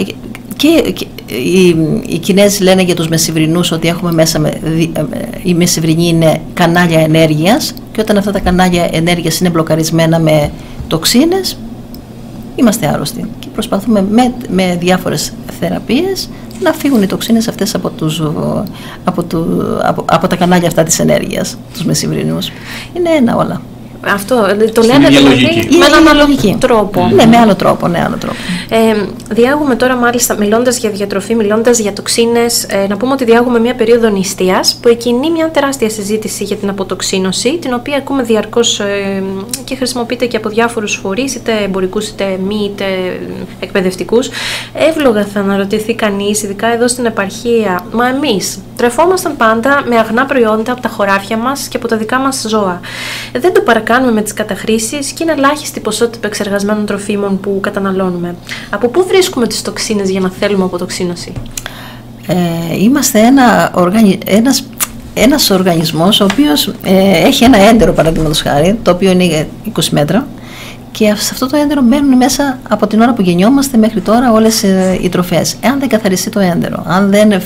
Speaker 3: και, οι, οι Κινέζοι λένε για τους μεσηβρινούς ότι έχουμε μέσα με, ε, οι μεσηβρινοί είναι κανάλια ενέργειας και όταν αυτά τα κανάλια ενέργειας είναι μπλοκαρισμένα με τοξίνες είμαστε άρρωστοι και προσπαθούμε με, με διάφορες θεραπείες να φύγουν οι τοξίνες αυτές από, τους, από, του, από, από τα κανάλια αυτά της ενέργειας, τους μεσηβρινούς. Είναι ένα όλα.
Speaker 1: Αυτό το λένε δηλαδή με έναν άλλο τρόπο.
Speaker 3: Ναι, με άλλο τρόπο. Ναι, άλλο τρόπο.
Speaker 1: Ε, διάγουμε τώρα, μάλιστα, μιλώντας για διατροφή, μιλώντας για τοξίνες, ε, να πούμε ότι διάγουμε μια περίοδο νηστείας που εκκινεί μια τεράστια συζήτηση για την αποτοξίνωση, την οποία ακούμε διαρκώς ε, και χρησιμοποιείται και από διάφορους φορείς, είτε εμπορικούς, είτε μη, είτε εκπαιδευτικούς. Εύλογα θα αναρωτηθεί κανείς, ειδικά εδώ στην επαρχία, μα εμείς τρεφόμασταν πάντα με αγνά προϊόντα από τα χωράφια μας και από τα δικά μας ζώα. Δεν το παρακάνουμε με τις καταχρήσεις και είναι ελάχιστη η ποσότητα επεξεργασμένων τροφίμων που καταναλώνουμε. Από πού βρίσκουμε τις τοξίνες για να θέλουμε αποτοξίνωση;
Speaker 3: Ε, είμαστε ένα οργανι... ένας, ένας οργανισμός ο οποίος ε, έχει ένα έντερο παραδείγματος χάρη, το οποίο είναι 20 μέτρα και σε αυτό το έντερο μπαίνουν μέσα από την ώρα που γεννιόμαστε μέχρι τώρα όλες ε, οι τροφές. Εάν δεν καθαριστεί το έντερο, αν δεν ε,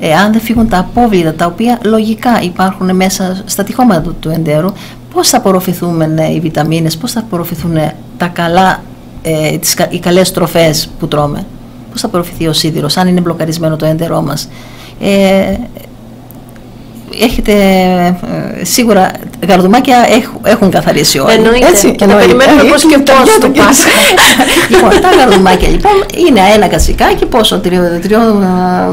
Speaker 3: εάν δεν φύγουν τα απόβλητα τα οποία λογικά υπάρχουν μέσα στα τυχώματα του, του εντέρου, πώς θα απορροφηθούν ναι, οι βιταμίνες, πώς θα απορροφηθούν τα καλά, ε, τις, οι καλές τροφές που τρώμε. Πώς θα απορροφηθεί ο σίδηρος, αν είναι μπλοκαρισμένο το έντερό μας. Ε, έχετε ε, σίγουρα γαρδουμάκια έχουν καθαρίσει όλοι.
Speaker 1: Εννοείται. Έτσι, και να περιμένουμε πώς και πώς το πας.
Speaker 3: λοιπόν, τα γαρδουμάκια λοιπόν είναι ένα κατσικάκι πόσο, τριών τριό,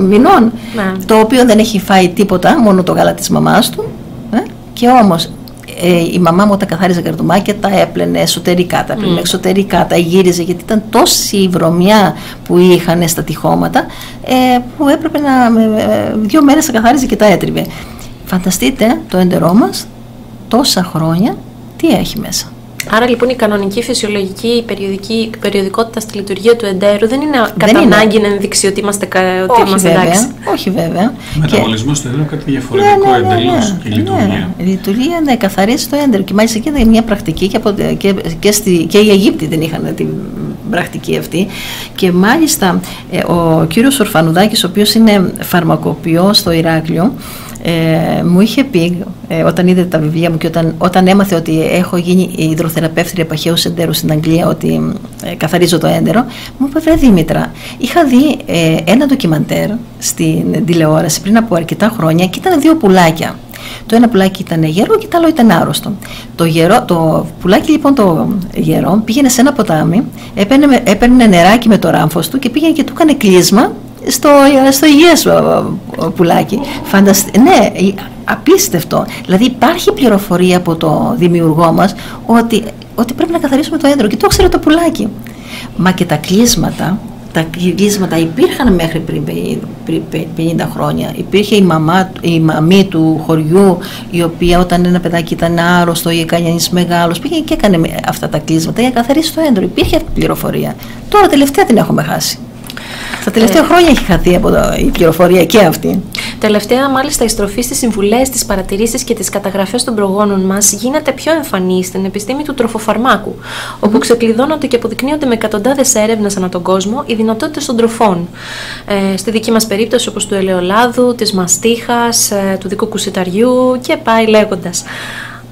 Speaker 3: μηνών, ναι. το οποίο δεν έχει φάει τίποτα, μόνο το γάλα της μαμάς του. Ε, και όμως ε, η μαμά μου όταν καθάριζε καρδουμάκια τα έπλαινε εσωτερικά, τα έπλαινε mm. εξωτερικά, τα γύριζε γιατί ήταν τόση η βρωμιά που είχαν στα τυχώματα ε, που έπρεπε να ε, δύο μέρες τα καθάριζε και τα έτριβε. Φανταστείτε το έντερό μας τόσα χρόνια τι έχει μέσα.
Speaker 1: Άρα λοιπόν η κανονική φυσιολογική η περιοδική η περιοδικότητα στη λειτουργία του εντέρου δεν είναι
Speaker 3: Δεν
Speaker 1: κατά
Speaker 3: είναι.
Speaker 1: ανάγκη να ενδείξει ότι είμαστε, κα- ότι
Speaker 3: Όχι
Speaker 1: είμαστε
Speaker 3: βέβαια,
Speaker 1: εντάξει.
Speaker 3: όχι βέβαια.
Speaker 2: Ο μεταβολισμός του έδρου είναι κάτι διαφορετικό εντελώς και η λειτουργία.
Speaker 3: Ναι, η λειτουργία ναι, καθαρίζει το έντερο. Και μάλιστα εκεί ήταν μια πρακτική και, από, και, και, στη, και οι Αιγύπτιοι δεν είχαν την πρακτική αυτή. Και μάλιστα ε, ο κύριος Ορφανουδάκης, ο οποίος είναι φαρμακοποιός στο Ηράκλειο, ε, μου είχε πει ε, όταν είδε τα βιβλία μου και όταν, όταν έμαθε ότι έχω γίνει υδροθεραπεύτρια παχαίου εντέρου στην Αγγλία, ότι ε, καθαρίζω το έντερο, μου είπε: Βρε Δήμητρα, είχα δει ε, ένα ντοκιμαντέρ στην τηλεόραση πριν από αρκετά χρόνια και ήταν δύο πουλάκια. Το ένα πουλάκι ήταν γερό και το άλλο ήταν άρρωστο. Το, γερό, το πουλάκι λοιπόν το γερό πήγαινε σε ένα ποτάμι, έπαιρνε, με- έπαιρνε νεράκι με το ράμφος του και πήγαινε και του έκανε κλείσμα στο, στο υγιές ο, ο πουλάκι. Φαντασ... Ναι, ε, απίστευτο. Δηλαδή υπάρχει πληροφορία από το δημιουργό μας ότι, ότι πρέπει να καθαρίσουμε το έντρο και το ξέρει το πουλάκι. Μα και τα κλείσματα, τα κλείσματα υπήρχαν μέχρι πριν, πε- πριν πε- 50 χρόνια. Υπήρχε η, μαμά, η μαμή του χωριού, η οποία όταν ένα παιδάκι ήταν άρρωστο ή κανένα μεγάλος, πήγε και έκανε με- αυτά τα κλείσματα για να καθαρίσει το έντρο. Υπήρχε αυτή η πληροφορία. Τώρα τελευταία την έχουμε χάσει. Τα τελευταία χρόνια έχει χαθεί από το, η πληροφορία και αυτή.
Speaker 1: Τελευταία, μάλιστα, η στροφή στις συμβουλές, τις παρατηρήσεις και τις καταγραφές των προγόνων μας γίνεται πιο εμφανή στην επιστήμη του τροφοφαρμάκου, όπου ξεκλειδώνονται και αποδεικνύονται με εκατοντάδες έρευνες ανά τον κόσμο οι δυνατότητες των τροφών. Ε, στη δική μας περίπτωση, όπως του ελαιολάδου, της μαστίχας, ε, του δικού κουσιταριού και πάει λέγοντας.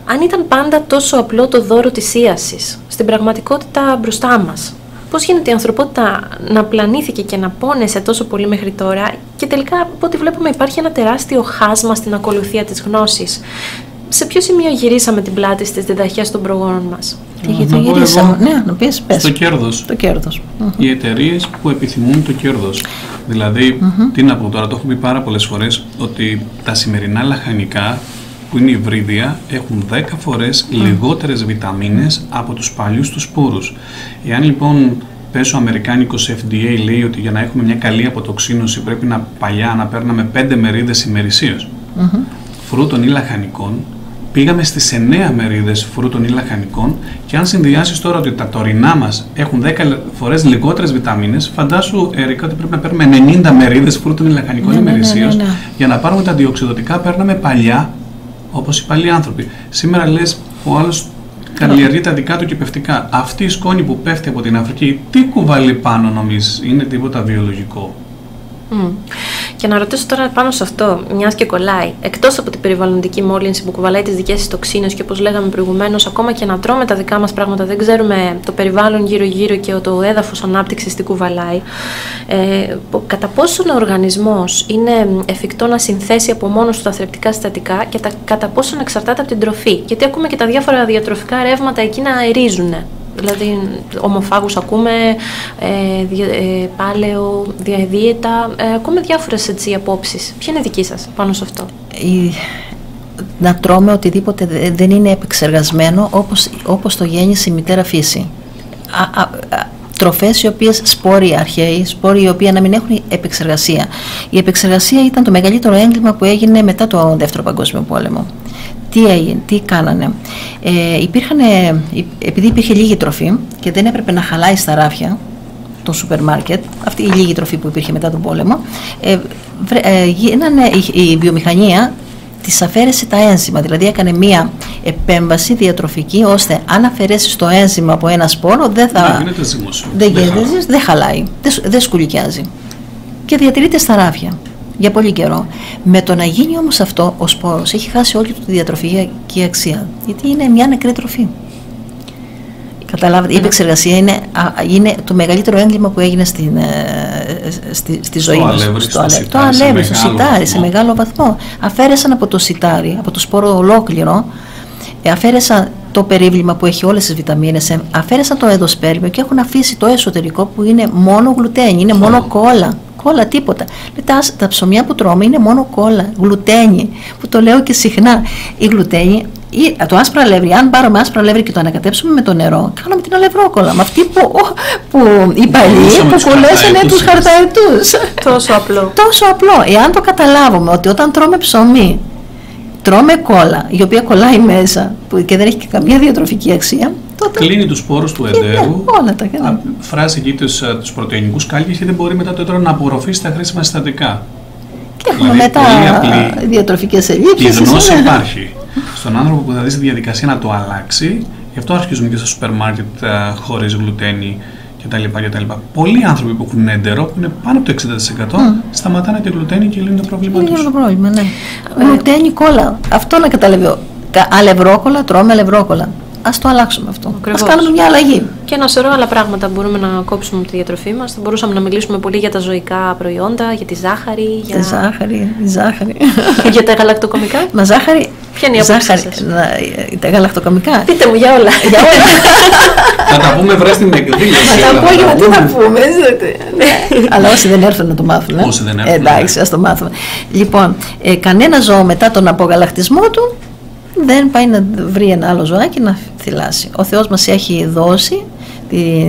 Speaker 1: Αν ήταν πάντα τόσο απλό το δώρο της ίασης, στην πραγματικότητα μπροστά μας, πώς γίνεται η ανθρωπότητα να πλανήθηκε και να πόνεσε τόσο πολύ μέχρι τώρα και τελικά από ό,τι βλέπουμε υπάρχει ένα τεράστιο χάσμα στην ακολουθία της γνώσης. Σε ποιο σημείο γυρίσαμε την πλάτη στις διδαχές των προγόνων μας;
Speaker 3: Τι
Speaker 2: Να
Speaker 3: το
Speaker 2: πω
Speaker 3: γυρίσαμε.
Speaker 2: εγώ
Speaker 3: Ναι, να πεις, πες.
Speaker 2: Στο κέρδος.
Speaker 3: Το κέρδος. Μμμ.
Speaker 2: οι εταιρείες που επιθυμούν το κέρδος. Δηλαδή, τι να πω τώρα, το έχω πει πάρα πολλές φορές, ότι τα σημερινά λαχανικά που είναι υβρίδια έχουν 10 φορές λιγότερες βιταμίνες από τους παλιούς τους σπόρους. Εάν λοιπόν πες ο Αμερικάνικος FDA λέει ότι για να έχουμε μια καλή αποτοξίνωση πρέπει να παλιά να παίρναμε 5 μερίδες ημερησίως φρούτων ή λαχανικών, πήγαμε στις 9 μερίδες φρούτων ή λαχανικών και αν συνδυάσεις τώρα ότι τα τωρινά μας έχουν 10 φορές λιγότερες βιταμίνες, φαντάσου Ερικα ότι πρέπει να παίρνουμε 90 μερίδες φρούτων ή λαχανικών
Speaker 3: Ναι, ναι, ναι,
Speaker 2: ημερησίως
Speaker 3: ναι, ναι.
Speaker 2: για να πάρουμε τα αντιοξυδοτικά παίρναμε παλιά όπως οι παλιοί άνθρωποι. Σήμερα λες ο άλλος καλλιεργεί τα δικά του και πευτικά. Αυτή η σκόνη που πέφτει από την Αφρική, τι κουβαλεί πάνω νομίζεις, είναι τίποτα βιολογικό.
Speaker 1: Μμ. Και να ρωτήσω τώρα πάνω σε αυτό, μιας και κολλάει. Εκτός από την περιβαλλοντική μόλυνση που κουβαλάει τις δικές της τοξίνες και όπως λέγαμε προηγουμένως, ακόμα και να τρώμε τα δικά μας πράγματα, δεν ξέρουμε το περιβάλλον γύρω-γύρω και το έδαφος ανάπτυξης τι κουβαλάει. Ε, πο- κατά πόσον ο οργανισμός είναι εφικτό να συνθέσει από μόνος του τα θρεπτικά συστατικά και τα, κατά πόσον εξαρτάται από την τροφή; Γιατί ακούμε και τα διάφορα διατροφικά ρεύματα εκεί να αερίζουν. Δηλαδή, ομοφάγους ακούμε, ε, δια- ε, πάλαιο, διαδίαιτα, ε, ακούμε διάφορες έτσι απόψεις. Ποια είναι η δική σας πάνω σε αυτό;
Speaker 3: η- να τρώμε οτιδήποτε δε- δεν είναι επεξεργασμένο όπως, όπως το γέννησε η μητέρα φύση. Α, α, α, τροφές οι οποίες σπόροι αρχαίοι, σπόροι οι οποίοι να μην έχουν επεξεργασία. Η επεξεργασία ήταν το μεγαλύτερο έγκλημα που έγινε μετά το Δεύτερο Παγκόσμιο Πόλεμο. Τι έγινε, τι κάνανε. Ε, υπήρχαν, ε, επειδή υπήρχε λίγη τροφή και δεν έπρεπε να χαλάει στα ράφια, το σούπερ μάρκετ, αυτή η λίγη τροφή που υπήρχε μετά τον πόλεμο, ε, βρε- ε, γίνανε, η, η βιομηχανία της αφαίρεσε τα ένζημα, δηλαδή έκανε μία επέμβαση διατροφική ώστε αν αφαιρέσεις το ένζημα από ένα σπόρο δεν θα...
Speaker 2: Δεν γίνεται ζυμός.
Speaker 3: Δεν, γίνεται,
Speaker 2: χαλάει.
Speaker 3: δεν χαλάει, δεν, σ- δεν σκουλικιάζει. Και διατηρείται στα ράφια για πολύ καιρό. Με το να γίνει όμως αυτό, ο σπόρος έχει χάσει όλη του τη διατροφική αξία. Γιατί είναι μια νεκρή τροφή. Καταλάβατε, η επεξεργασία είναι, α, είναι το μεγαλύτερο έγκλημα που έγινε στην, ε, στη, στη ζωή μας.
Speaker 2: αλεύρι, στο
Speaker 3: αλε-
Speaker 2: σιτάρι,
Speaker 3: το
Speaker 2: σε
Speaker 3: αλεύρι, στο
Speaker 2: μεγάλο
Speaker 3: σιτάρι, σε
Speaker 2: βαθμό.
Speaker 3: μεγάλο βαθμό. Αφαίρεσαν από το σιτάρι, από το σπόρο ολόκληρο, ε, αφαίρεσαν το περίβλημα που έχει όλες τις βιταμίνες, ε, αφαίρεσαν το εδοσπέρμιο και έχουν αφήσει το εσωτερικό που είναι μόνο γλουτένι, είναι μόνο κόλλα. Κόλλα, τίποτα. Λέει, τα, τα ψωμιά που τρώμε είναι μόνο κόλλα, γλουτένι, που το λέω και συχνά. Η γλουτένι, ή, το άσπρο αλεύρι, αν πάρουμε άσπρο αλεύρι και το ανακατέψουμε με το νερό, κάνουμε την αλευρόκολλα. Με αυτή που, που οι παλιοί
Speaker 2: Κολλούσαμε
Speaker 3: που
Speaker 2: τους
Speaker 3: κολλέσανε
Speaker 2: χαρταετούς.
Speaker 3: τους χαρταετούς.
Speaker 1: Τόσο απλό.
Speaker 3: Τόσο απλό. Εάν το καταλάβουμε ότι όταν τρώμε ψωμί, τρώμε κόλλα, η οποία κολλάει μέσα που και δεν έχει και καμία διατροφική αξία, τότε.
Speaker 2: Κλείνει τους σπόρους του
Speaker 3: Και, ναι,
Speaker 2: εντέρου.
Speaker 3: όλα τα κάνει.
Speaker 2: α, Φράζει εκεί τους πρωτεϊνικούς κάλικε και δεν μπορεί μετά το έντερο να απορροφήσει τα χρήσιμα συστατικά.
Speaker 3: Και έχουμε
Speaker 2: δηλαδή,
Speaker 3: μετά
Speaker 2: πολύ απλή.
Speaker 3: διατροφικές
Speaker 2: Η
Speaker 3: ελλείψεις.
Speaker 2: γνώση
Speaker 3: ναι.
Speaker 2: υπάρχει. Στον άνθρωπο που θα δει τη διαδικασία να το αλλάξει, γι' αυτό αρχίζουμε και στο σούπερ μάρκετ χωρίς γλουτένι κτλ. κτλ. Πολλοί άνθρωποι που έχουν έντερο, που είναι πάνω από το 60%, σταματάνε τη γλουτένι και λύνουν το πρόβλημά
Speaker 3: Είναι
Speaker 2: τους.
Speaker 3: το πρόβλημα, ναι. Γλουτένι κόλλα. Αυτό να καταλαβαίνω. Τα αλευρόκολλα, τρώμε αλευρόκολλα. Α το αλλάξουμε αυτό.
Speaker 1: Ακριβώς.
Speaker 3: Α κάνουμε μια αλλαγή.
Speaker 1: Και ένα σωρό άλλα πράγματα μπορούμε να κόψουμε από τη διατροφή μας. Θα μπορούσαμε να μιλήσουμε πολύ για τα ζωικά προϊόντα, για τη ζάχαρη, για,
Speaker 3: Τη ζάχαρη, η ζάχαρη.
Speaker 1: για τα γαλακτοκομικά.
Speaker 3: Μα ζάχαρη.
Speaker 1: Ποια είναι η άποψή
Speaker 3: ζάχαρη.
Speaker 1: σας;
Speaker 3: να- τα γαλακτοκομικά.
Speaker 1: Πείτε μου για όλα.
Speaker 3: Για όλα.
Speaker 2: Θα τα πούμε βρες στην εκδήλωση.
Speaker 3: Θα
Speaker 2: όλα
Speaker 3: τα πω
Speaker 2: αυτά.
Speaker 3: γιατί να πούμε. Ναι. Αλλά όσοι δεν έρθουν να το μάθουν. ε.
Speaker 2: Όσοι δεν έρθουν,
Speaker 3: Εντάξει,
Speaker 2: ναι.
Speaker 3: ας το μάθουμε. Λοιπόν, ε, κανένα ζώο μετά τον απογαλακτισμό του δεν πάει να βρει ένα άλλο ζωάκι να θυλάσει. Ο Θεός μας έχει δώσει τη,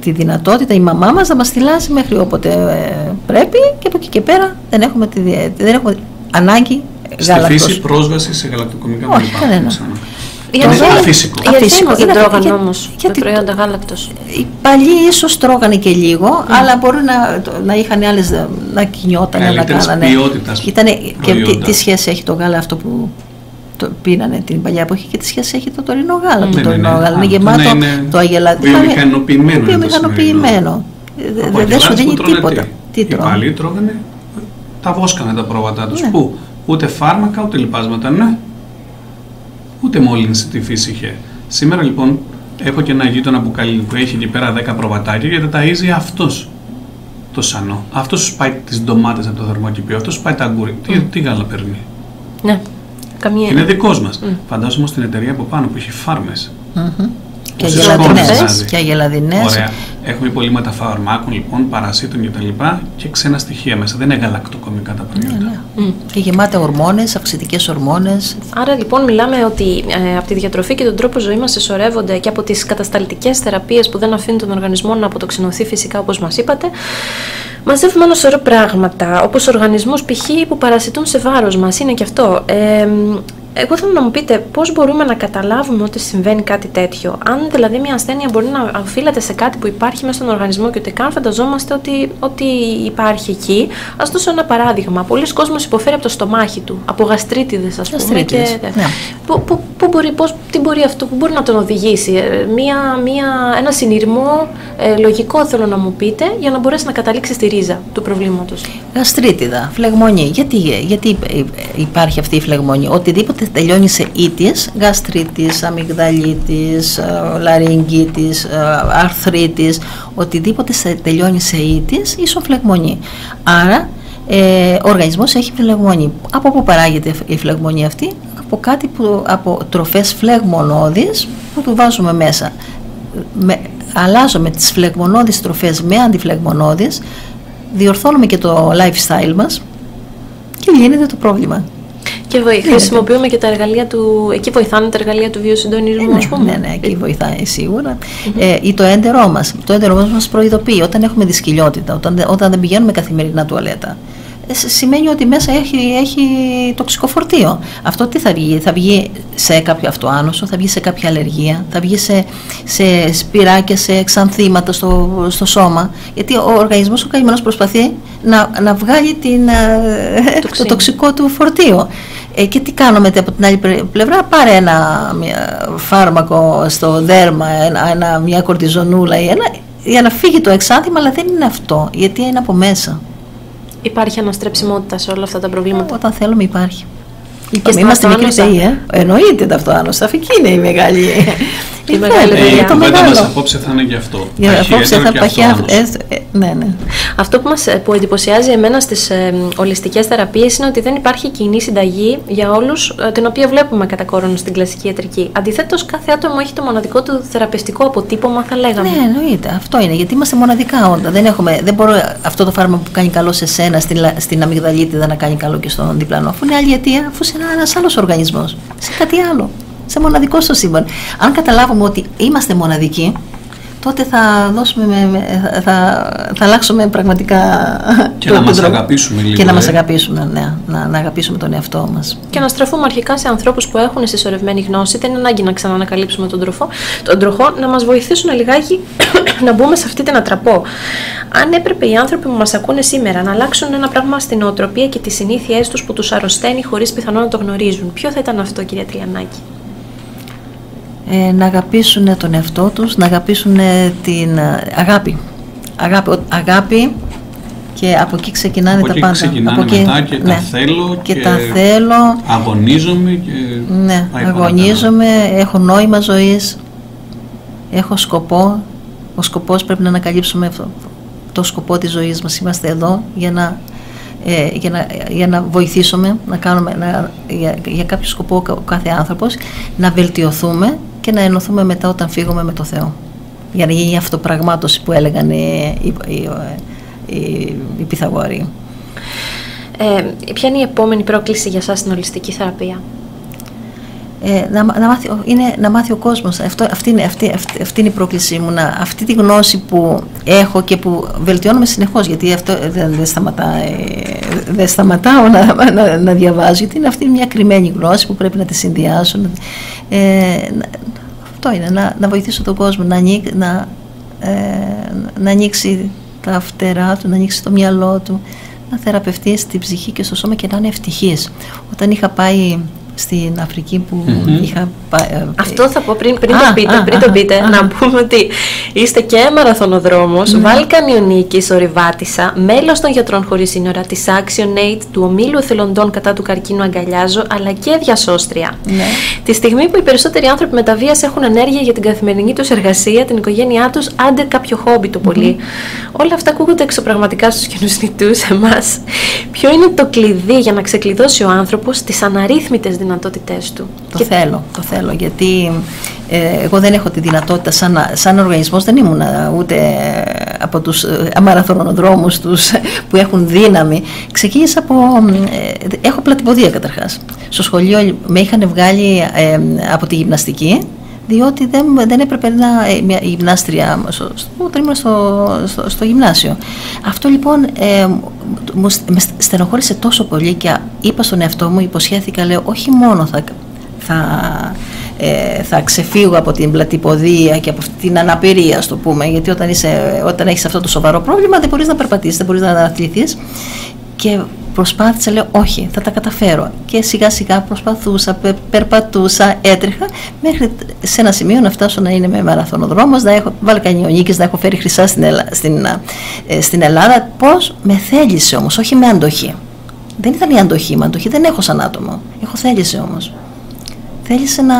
Speaker 3: τη δυνατότητα, η μαμά μας να μας θυλάσει μέχρι όποτε ε, πρέπει και από εκεί και πέρα δεν έχουμε, τη, δια- δεν έχουμε ανάγκη
Speaker 2: Στη
Speaker 3: γάλακτος.
Speaker 2: φύση πρόσβαση σε γαλακτοκομικά
Speaker 3: Όχι,
Speaker 2: δεν υπάρχει.
Speaker 3: κανένα.
Speaker 2: ξανά.
Speaker 1: Οι
Speaker 2: Είναι
Speaker 1: Αθήνες-
Speaker 2: αφύσικο.
Speaker 1: Οι Αθήνες
Speaker 3: Αφύσικο.
Speaker 1: δεν
Speaker 3: Είναι-
Speaker 1: τρώγαν
Speaker 3: για-
Speaker 1: όμως με
Speaker 3: γιατί-
Speaker 1: προϊόντα γάλακτος.
Speaker 3: Οι παλιοί ίσως τρώγανε και λίγο, αλλά μπορεί να, να είχαν άλλες, να κινιότανε, να
Speaker 2: Καλύτερης
Speaker 3: κάνανε.
Speaker 2: ποιότητας
Speaker 3: Ήτανε, και
Speaker 2: προϊόντα.
Speaker 3: τι, τι σχέση έχει το γάλα αυτό που το πήρανε την παλιά εποχή και τι σχέση έχει το τωρινό γάλα.
Speaker 2: Ναι,
Speaker 3: το
Speaker 2: ναι,
Speaker 3: τωρινό
Speaker 2: ναι.
Speaker 3: γάλα
Speaker 2: Α,
Speaker 3: είναι
Speaker 2: το
Speaker 3: γεμάτο
Speaker 2: ναι, είναι
Speaker 3: το αγελαδί.
Speaker 2: βιομηχανοποιημένο είναι το
Speaker 3: Βιομηχανοποιημένο. Ε,
Speaker 2: Από
Speaker 3: Δεν δεν σου
Speaker 2: αγελάδες
Speaker 3: δίνει
Speaker 2: που τρώνε
Speaker 3: τίποτα.
Speaker 2: Τι,
Speaker 3: Τι
Speaker 2: οι
Speaker 3: τρώνε;
Speaker 2: παλιοί τρώγανε, τα βόσκανε τα πρόβατά τους.
Speaker 3: Ναι.
Speaker 2: Πού, ούτε φάρμακα, ούτε λιπάσματα, ναι. Ούτε μόλυνση τη φύση είχε. Σήμερα λοιπόν έχω και ένα γείτονα που, καλεί, που έχει εκεί πέρα 10 προβατάκια γιατί τα ταΐζει αυτός το σανό. Αυτός σου πάει τις ντομάτες από το θερμοκηπίο, αυτός σου πάει τα αγκούρι. Τι, τι γάλα παίρνει;
Speaker 1: Ναι. Καμία.
Speaker 2: Και είναι δικός μας. Φαντάζομαι όμως την εταιρεία από πάνω που έχει φάρμες.
Speaker 3: Μμμ. Και
Speaker 2: Όσες
Speaker 3: αγελαδινές.
Speaker 2: σκόρπες βάζει.
Speaker 3: Και αγελαδινές.
Speaker 2: Ωραία. Έχουμε υπολείμματα φαρμάκων, λοιπόν, παρασίτων κτλ. Και, και ξένα στοιχεία μέσα. Δεν είναι γαλακτοκομικά τα προϊόντα.
Speaker 3: Ναι, ναι. Και γεμάτα ορμόνες, αυξητικές ορμόνες.
Speaker 1: Άρα λοιπόν μιλάμε ότι ε, από τη διατροφή και τον τρόπο ζωής μας συσσωρεύονται και από τις κατασταλτικές θεραπείες που δεν αφήνουν τον οργανισμό να αποτοξινωθεί φυσικά όπως μας είπατε. Μαζεύουμε ένα σωρό πράγματα, όπως οργανισμούς π.χ. που παρασιτούν σε βάρος μας, είναι και αυτό. Ε, εγώ θέλω να μου πείτε πώς μπορούμε να καταλάβουμε ότι συμβαίνει κάτι τέτοιο; Αν δηλαδή μια ασθένεια μπορεί να οφείλεται σε κάτι που υπάρχει μέσα στον οργανισμό και ούτε καν φανταζόμαστε ότι, ότι υπάρχει εκεί. Ας δώσω ένα παράδειγμα. Πολλοί κόσμος υποφέρει από το στομάχι του, από γαστρίτιδες ας πούμε.
Speaker 3: Γαστρίτιδες,
Speaker 1: Και,
Speaker 3: ναι.
Speaker 1: Πού, πού, πού μπορεί, πώς, τι μπορεί αυτό, πού μπορεί να τον οδηγήσει, ε, μία, μία, ένα συνειρμό ε, λογικό θέλω να μου πείτε για να μπορέσει να καταλήξει στη ρίζα του προβλήματος.
Speaker 3: Γαστρίτιδα, φλεγμονή. Γιατί, γιατί υπάρχει αυτή η φλεγμονή; Οτιδήποτε τελειώνει σε ήτιες, γαστρίτης, αμυγδαλίτης, ε, λαρυγγίτης, ε, αρθρίτης, οτιδήποτε σε- τελειώνει σε ήτιες, ίσον φλεγμονή. Άρα, ε, ο οργανισμός έχει φλεγμονή. Από πού παράγεται η φλεγμονή αυτή; Από κάτι που, από τροφές φλεγμονώδεις που του βάζουμε μέσα. Με, αλλάζουμε τις φλεγμονώδεις τροφές με αντιφλεγμονώδεις διορθώνουμε και το lifestyle μας και λύνεται το πρόβλημα.
Speaker 1: Και βοη- χρησιμοποιούμε και τα εργαλεία του, εκεί βοηθάνε τα εργαλεία του βιοσυντονισμού,
Speaker 3: ναι,
Speaker 1: ας πούμε.
Speaker 3: ναι, ναι, εκεί βοηθάει σίγουρα. Ε, ή το έντερό μας. Το έντερό μας μας προειδοποιεί όταν έχουμε δυσκολιότητα, όταν, δεν- όταν δεν πηγαίνουμε καθημερινά τουαλέτα. Ε, σ- σημαίνει ότι μέσα έχει, έχει τοξικό φορτίο. Αυτό τι θα βγει, θα βγει σε κάποιο αυτοάνωσο, θα βγει σε κάποια αλλεργία, θα βγει σε, σε σπυράκια, σε εξανθήματα στο, στο σώμα. Γιατί ο οργανισμός ο καημένος προσπαθεί να, να βγάλει την, ε, το
Speaker 1: Τοξίνη.
Speaker 3: τοξικό του φορτίο. Ε, και τι κάνουμε από την άλλη πλε- πλευρά, πάρε ένα μια φάρμακο στο δέρμα, ένα, ένα, μια κορτιζονούλα ή ένα, για να φύγει το εξάνθημα, αλλά δεν είναι αυτό, γιατί είναι από μέσα.
Speaker 1: Υπάρχει αναστρεψιμότητα σε όλα αυτά τα προβλήματα.
Speaker 3: Όταν θέλουμε υπάρχει. Είπαμε,
Speaker 1: στην
Speaker 3: είμαστε μικρή
Speaker 1: αυτοάνωσα.
Speaker 3: ΔΕΗ, ε. Εννοείται το αυτοάνωση. Αυτή είναι η μεγάλη.
Speaker 1: Η μεγάλη
Speaker 3: Ε,
Speaker 1: ΔΕΗ.
Speaker 2: η
Speaker 1: το
Speaker 2: κουβέντα
Speaker 3: μεγάλο.
Speaker 2: μας απόψε θα είναι γι' αυτό.
Speaker 3: Για
Speaker 2: Παχύ
Speaker 3: απόψε
Speaker 2: έντερο
Speaker 3: θα
Speaker 2: και
Speaker 3: παχεί.
Speaker 2: αυτοάνωση.
Speaker 3: ε, ε, Ναι, ναι.
Speaker 1: Αυτό που, μας, που εντυπωσιάζει εμένα στις ε, ολιστικές θεραπείες είναι ότι δεν υπάρχει κοινή συνταγή για όλους, ε, την οποία βλέπουμε κατά κόρον στην κλασική ιατρική. Αντιθέτως, κάθε άτομο έχει το μοναδικό του θεραπευτικό αποτύπωμα, θα λέγαμε.
Speaker 3: Ναι, εννοείται. Αυτό είναι. Γιατί είμαστε μοναδικά όντα. Δεν, έχουμε, δεν μπορώ αυτό το φάρμακο που κάνει καλό σε σένα, στην, λα- στην αμυγδαλίτιδα, να κάνει καλό και στον διπλανό. Αφού είναι άλλη αιτία, αφού είναι ένας άλλος οργανισμός. Σε κάτι άλλο. Σε μοναδικό στο σύμπαν. Αν καταλάβουμε ότι είμαστε μοναδικοί, τότε θα δώσουμε, θα, θα αλλάξουμε πραγματικά
Speaker 2: και να μας αγαπήσουμε λίγο.
Speaker 3: Και να μας ε. αγαπήσουμε, ναι, να, να αγαπήσουμε τον εαυτό μας.
Speaker 1: Και να στραφούμε αρχικά σε ανθρώπους που έχουν συσσωρευμένη γνώση, δεν είναι ανάγκη να ξανανακαλύψουμε τον, τροφό, τον τροχό, να μας βοηθήσουν λιγάκι να μπούμε σε αυτή την ατραπό. Αν έπρεπε οι άνθρωποι που μας ακούνε σήμερα να αλλάξουν ένα πράγμα στην οτροπία και τις συνήθειές τους που τους αρρωσταίνει χωρίς πιθανόν να το γνωρίζουν, ποιο θα ήταν αυτό κυρία Τριανάκη;
Speaker 3: ε, να αγαπήσουν τον εαυτό τους, να αγαπήσουν την ε, αγάπη. Αγάπη, αγάπη και από εκεί ξεκινάνε
Speaker 2: από
Speaker 3: τα
Speaker 2: εκεί
Speaker 3: πάντα.
Speaker 2: Ξεκινάνε
Speaker 3: από
Speaker 2: εκεί μετά και τα ναι. θέλω
Speaker 3: και, τα θέλω.
Speaker 2: Αγωνίζομαι και
Speaker 3: ναι, αγωνίζομαι, έχω νόημα ζωής, έχω σκοπό. Ο σκοπός πρέπει να ανακαλύψουμε αυτό, το σκοπό της ζωής μας. Είμαστε εδώ για να ε, για, να, για να βοηθήσουμε να κάνουμε, να, για, για κάποιο σκοπό ο κάθε άνθρωπος να βελτιωθούμε και να ενωθούμε μετά όταν φύγουμε με το Θεό για να γίνει η αυτοπραγμάτωση που έλεγαν οι, οι, οι, οι Pythagoreans.
Speaker 1: Ε, ποια είναι η επόμενη πρόκληση για σας στην ολιστική θεραπεία;
Speaker 3: Ε, να, να, μάθει, είναι, να μάθει ο κόσμος. Αυτό, αυτή, είναι, αυτή, αυτή, αυτή είναι η πρόκλησή μου. Να, αυτή τη γνώση που έχω και που βελτιώνομαι συνεχώς, γιατί αυτό δεν, δεν, δεν σταματάω να, να, να διαβάζω, γιατί είναι αυτή μια κρυμμένη γνώση που πρέπει να τη συνδυάσω. Ε, αυτό είναι, να, να βοηθήσω τον κόσμο να, να, ε, να ανοίξει τα φτερά του, να ανοίξει το μυαλό του, να θεραπευτεί στην ψυχή και στο σώμα και να είναι ευτυχής. Όταν είχα πάει στην Αφρική που mm-hmm. είχα
Speaker 1: ε, Αυτό θα πω πριν, πριν το πείτε, πριν το πείτε να πούμε ότι είστε και μαραθωνοδρόμος, mm. Βαλκανιονίκης, ορειβάτισσα, μέλος των γιατρών χωρίς σύνορα, της Action Aid, του ομίλου εθελοντών κατά του καρκίνου αγκαλιάζω, αλλά και διασώστρια. Ναι. Τη στιγμή που οι περισσότεροι άνθρωποι με τα βίας έχουν ενέργεια για την καθημερινή τους εργασία, την οικογένειά τους, άντε κάποιο χόμπι το πολύ. Όλα αυτά ακούγονται εξωπραγματικά στους κοινούς νητούς εμάς. Ποιο είναι το κλειδί για να ξεκλειδώσει ο άνθρωπος τις αναρρύθμιτες δυνατότητές του.
Speaker 3: Το θέλω, το θέλω γιατί ε, εγώ δεν έχω τη δυνατότητα σαν, σαν οργανισμός, δεν ήμουν ούτε από τους ε, αμαραθωνοδρόμους τους που έχουν δύναμη. Ξεκίνησα από, ε, έχω πλατυποδία καταρχάς. Στο σχολείο με είχαν βγάλει ε, από τη γυμναστική διότι δεν, δεν έπρεπε να μια γυμνάστρια στο, όταν ήμουν στο, στο, στο, γυμνάσιο. Αυτό λοιπόν ε, με στενοχώρησε τόσο πολύ και είπα στον εαυτό μου, υποσχέθηκα, λέω, όχι μόνο θα, θα, ε, θα ξεφύγω από την πλατυποδία και από την αναπηρία, το πούμε, γιατί όταν, είσαι, όταν έχεις αυτό το σοβαρό πρόβλημα δεν μπορείς να περπατήσεις, δεν μπορείς να αναθληθείς και προσπάθησα, λέω όχι, θα τα καταφέρω. Και σιγά σιγά προσπαθούσα, περπατούσα, έτρεχα, μέχρι σε ένα σημείο να φτάσω να είναι με μαραθωνοδρόμος, να έχω Βαλκανιονίκης, να έχω φέρει χρυσά στην, στην, ε, στην Ελλάδα. Πώς με θέλησε όμως, όχι με αντοχή. Δεν ήταν η αντοχή, με αντοχή δεν έχω σαν άτομο. Έχω θέλησε όμως. Θέλησε να,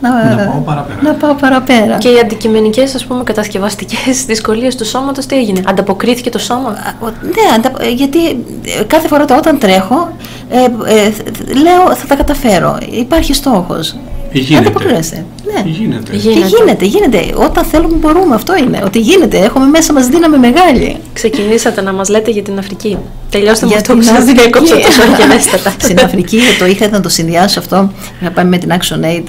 Speaker 2: να, να, πάω παραπέρα.
Speaker 3: να πάω παραπέρα.
Speaker 1: Και οι αντικειμενικές, ας πούμε, κατασκευαστικές δυσκολίες του σώματος, τι έγινε, Ανταποκρίθηκε το σώμα;
Speaker 3: Ναι, γιατί ε, κάθε φορά όταν τρέχω, ε, ε, λέω θα τα καταφέρω. Υπάρχει στόχος.
Speaker 2: Γίνεται.
Speaker 3: Ανταποκρίνεσαι.
Speaker 2: Ναι. Γίνεται.
Speaker 3: γίνεται. Και γίνεται, γίνεται. Όταν θέλουμε μπορούμε. Αυτό είναι. Ότι γίνεται. Έχουμε μέσα μας δύναμη μεγάλη.
Speaker 1: Ξεκινήσατε να μας λέτε για την Αφρική. Τελειώστε με αυτό που σας διακόψα τόσο
Speaker 3: Στην Αφρική το είχα να το συνδυάσω αυτό. Να πάμε με την Action Aid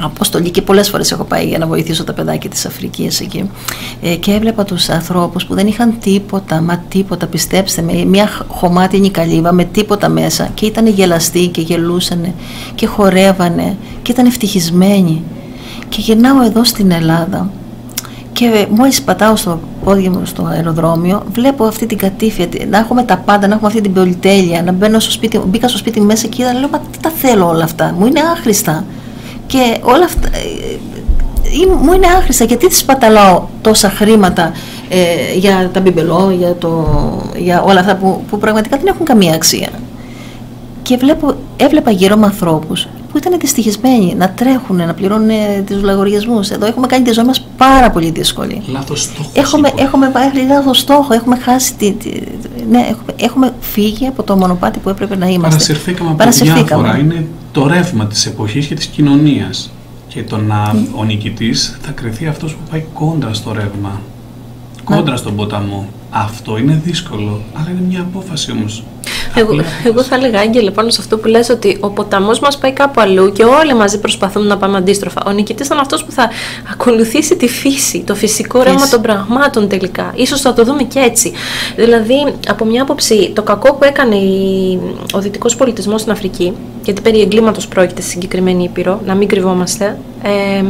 Speaker 3: αποστολή και πολλές φορές έχω πάει για να βοηθήσω τα παιδάκια της Αφρικής εκεί ε, και έβλεπα τους ανθρώπους που δεν είχαν τίποτα, μα τίποτα, πιστέψτε με, μια χωμάτινη καλύβα με τίποτα μέσα και ήταν γελαστοί και γελούσαν και χορεύανε και ήταν ευτυχισμένοι και γυρνάω εδώ στην Ελλάδα και μόλις πατάω στο πόδι μου στο αεροδρόμιο, βλέπω αυτή την κατήφια, να έχουμε τα πάντα, να έχουμε αυτή την πολυτέλεια, να μπαίνω στο σπίτι, μπήκα στο σπίτι μέσα και είδα, λέω, μα τι τα θέλω όλα αυτά, μου είναι άχρηστα. Και όλα αυτά ε, ε, μου είναι άχρηστα γιατί της σπαταλάω τόσα χρήματα ε, για τα μπιμπελό, για, το, για όλα αυτά που, που πραγματικά δεν έχουν καμία αξία. Και βλέπω, έβλεπα γύρω με ανθρώπους που ήταν δυστυχισμένοι να τρέχουν, να πληρώνουν τους λαγοριασμού. Εδώ έχουμε κάνει τη ζωή μας πάρα πολύ δύσκολη.
Speaker 2: Λάθος στόχος.
Speaker 3: Έχουμε, έχουμε πάει λάθος στόχο, έχουμε χάσει. Τη, τη, ναι, έχουμε, έχουμε φύγει από το μονοπάτι που έπρεπε να είμαστε.
Speaker 2: Παρασυρθήκαμε από διάφορα. Είναι το ρεύμα της εποχής και της κοινωνίας και το να ο νικητής θα κρυθεί αυτός που πάει κόντρα στο ρεύμα, κόντρα στον ποταμό. Αυτό είναι δύσκολο, αλλά είναι μια απόφαση όμως.
Speaker 1: Εγώ, εγώ θα έλεγα, Άγγελε, πάνω σε αυτό που λες ότι ο ποταμός μας πάει κάπου αλλού και όλοι μαζί προσπαθούμε να πάμε αντίστροφα. Ο νικητής ήταν αυτός που θα ακολουθήσει τη φύση, το φυσικό ρεύμα των πραγμάτων τελικά. Ίσως θα το δούμε και έτσι. Δηλαδή, από μια άποψη, το κακό που έκανε ο δυτικός πολιτισμός στην Αφρική, γιατί περί εγκλήματος πρόκειται στη συγκεκριμένη Ήπειρο, να μην κρυβόμαστε, ε,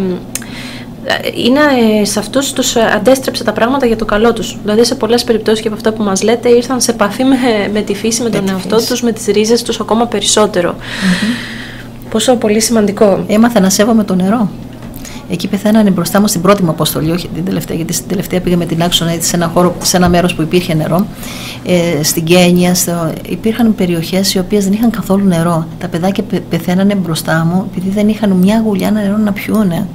Speaker 1: είναι σε αυτούς τους αντέστρεψε τα πράγματα για το καλό τους. Δηλαδή σε πολλές περιπτώσεις και από αυτά που μας λέτε ήρθαν σε επαφή με, με τη φύση, με τον εαυτό φύση. τους, με τις ρίζες τους ακόμα περισσότερο. Mm-hmm. Πόσο πολύ σημαντικό.
Speaker 3: Έμαθα να σέβομαι το νερό. Εκεί πεθαίνανε μπροστά μου στην πρώτη μου αποστολή, όχι την τελευταία, γιατί στην τελευταία πήγαμε την άξονα σε ένα, χώρο, σε ένα μέρος που υπήρχε νερό. Ε, στην Κένια στο, υπήρχαν περιοχές οι οποίες δεν είχαν καθόλου νερό. Τα παιδάκια πεθαίνανε μπροστά μου επειδή δεν είχαν μια γουλιά νερό να πιούνε.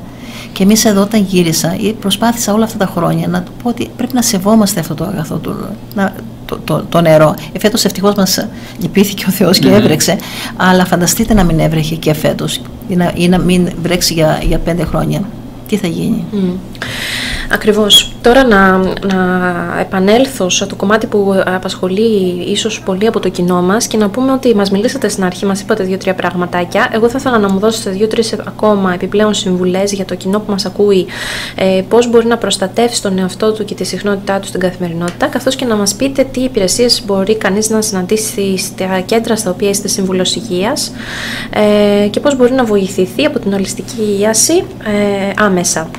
Speaker 3: Και εμείς εδώ, όταν γύρισα, προσπάθησα όλα αυτά τα χρόνια να του πω ότι πρέπει να σεβόμαστε αυτό το αγαθό του, να, το, το, το, νερό. Εφέτο ευτυχώς μας λυπήθηκε ο Θεός και ναι. έβρεξε. Αλλά φανταστείτε να μην έβρεχε και φέτος ή να, ή να μην βρέξει για, για πέντε χρόνια. Τι θα γίνει; Mm.
Speaker 1: Ακριβώς. Τώρα να, να επανέλθω σε το κομμάτι που απασχολεί ίσως πολύ από το κοινό μας και να πούμε ότι μας μιλήσατε στην αρχή, μας είπατε δύο-τρία πραγματάκια. Εγώ θα ήθελα να μου δώσετε δύο-τρεις ακόμα επιπλέον συμβουλές για το κοινό που μας ακούει, ε, πώς μπορεί να προστατεύσει τον εαυτό του και τη συχνότητά του στην καθημερινότητα, καθώς και να μας πείτε τι υπηρεσίες μπορεί κανείς να συναντήσει στα κέντρα στα οποία είστε σύμβουλος υγείας ε, και πώς μπορεί να βοηθηθεί από την ολιστική ίαση ε, άμεσα.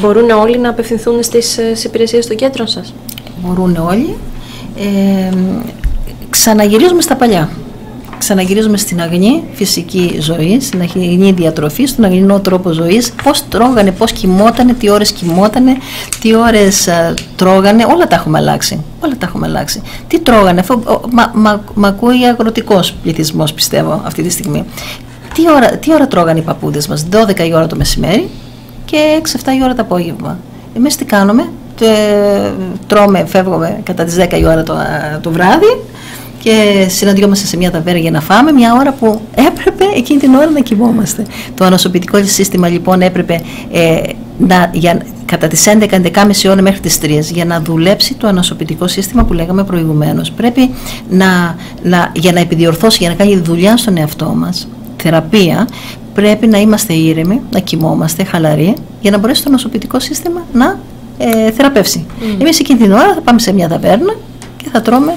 Speaker 1: Μπορούν όλοι να απευθυνθούν στις, ε, υπηρεσίες των κέντρων σας;
Speaker 3: Μπορούν όλοι. Ε, ξαναγυρίζουμε στα παλιά. Ξαναγυρίζουμε στην αγνή φυσική ζωή, στην αγνή διατροφή, στον αγνινό τρόπο ζωής, πώς τρώγανε, πώς κοιμότανε, τι ώρες κοιμότανε, τι ώρες ε, τρώγανε, όλα τα έχουμε αλλάξει. Όλα τα έχουμε αλλάξει. Τι τρώγανε, αφού, μα, μα, μα ακούει αγροτικός πληθυσμός πιστεύω αυτή τη στιγμή. Τι ώρα, τι ώρα τρώγανε οι παππούδες μας, 12 η ώρα το μεσημέρι, και 6-7 η ώρα το απόγευμα. Εμείς τι κάνουμε, τρώμε, φεύγουμε κατά τις 10 η ώρα το, το βράδυ και συναντιόμαστε σε μια ταβέρνα για να φάμε μια ώρα που έπρεπε εκείνη την ώρα να κοιμόμαστε. Το ανοσοποιητικό σύστημα λοιπόν έπρεπε ε, να, για, κατά τις 11-11.30 ώρα μέχρι τις 3 για να δουλέψει το ανοσοποιητικό σύστημα που λέγαμε προηγουμένως. Πρέπει να, να, για να επιδιορθώσει, για να κάνει δουλειά στον εαυτό μας, θεραπεία, πρέπει να είμαστε ήρεμοι, να κοιμόμαστε, χαλαροί, για να μπορέσει το νοσοποιητικό σύστημα να ε, θεραπεύσει. Mm. Εμείς εκείνη την ώρα θα πάμε σε μια ταβέρνα και θα τρώμε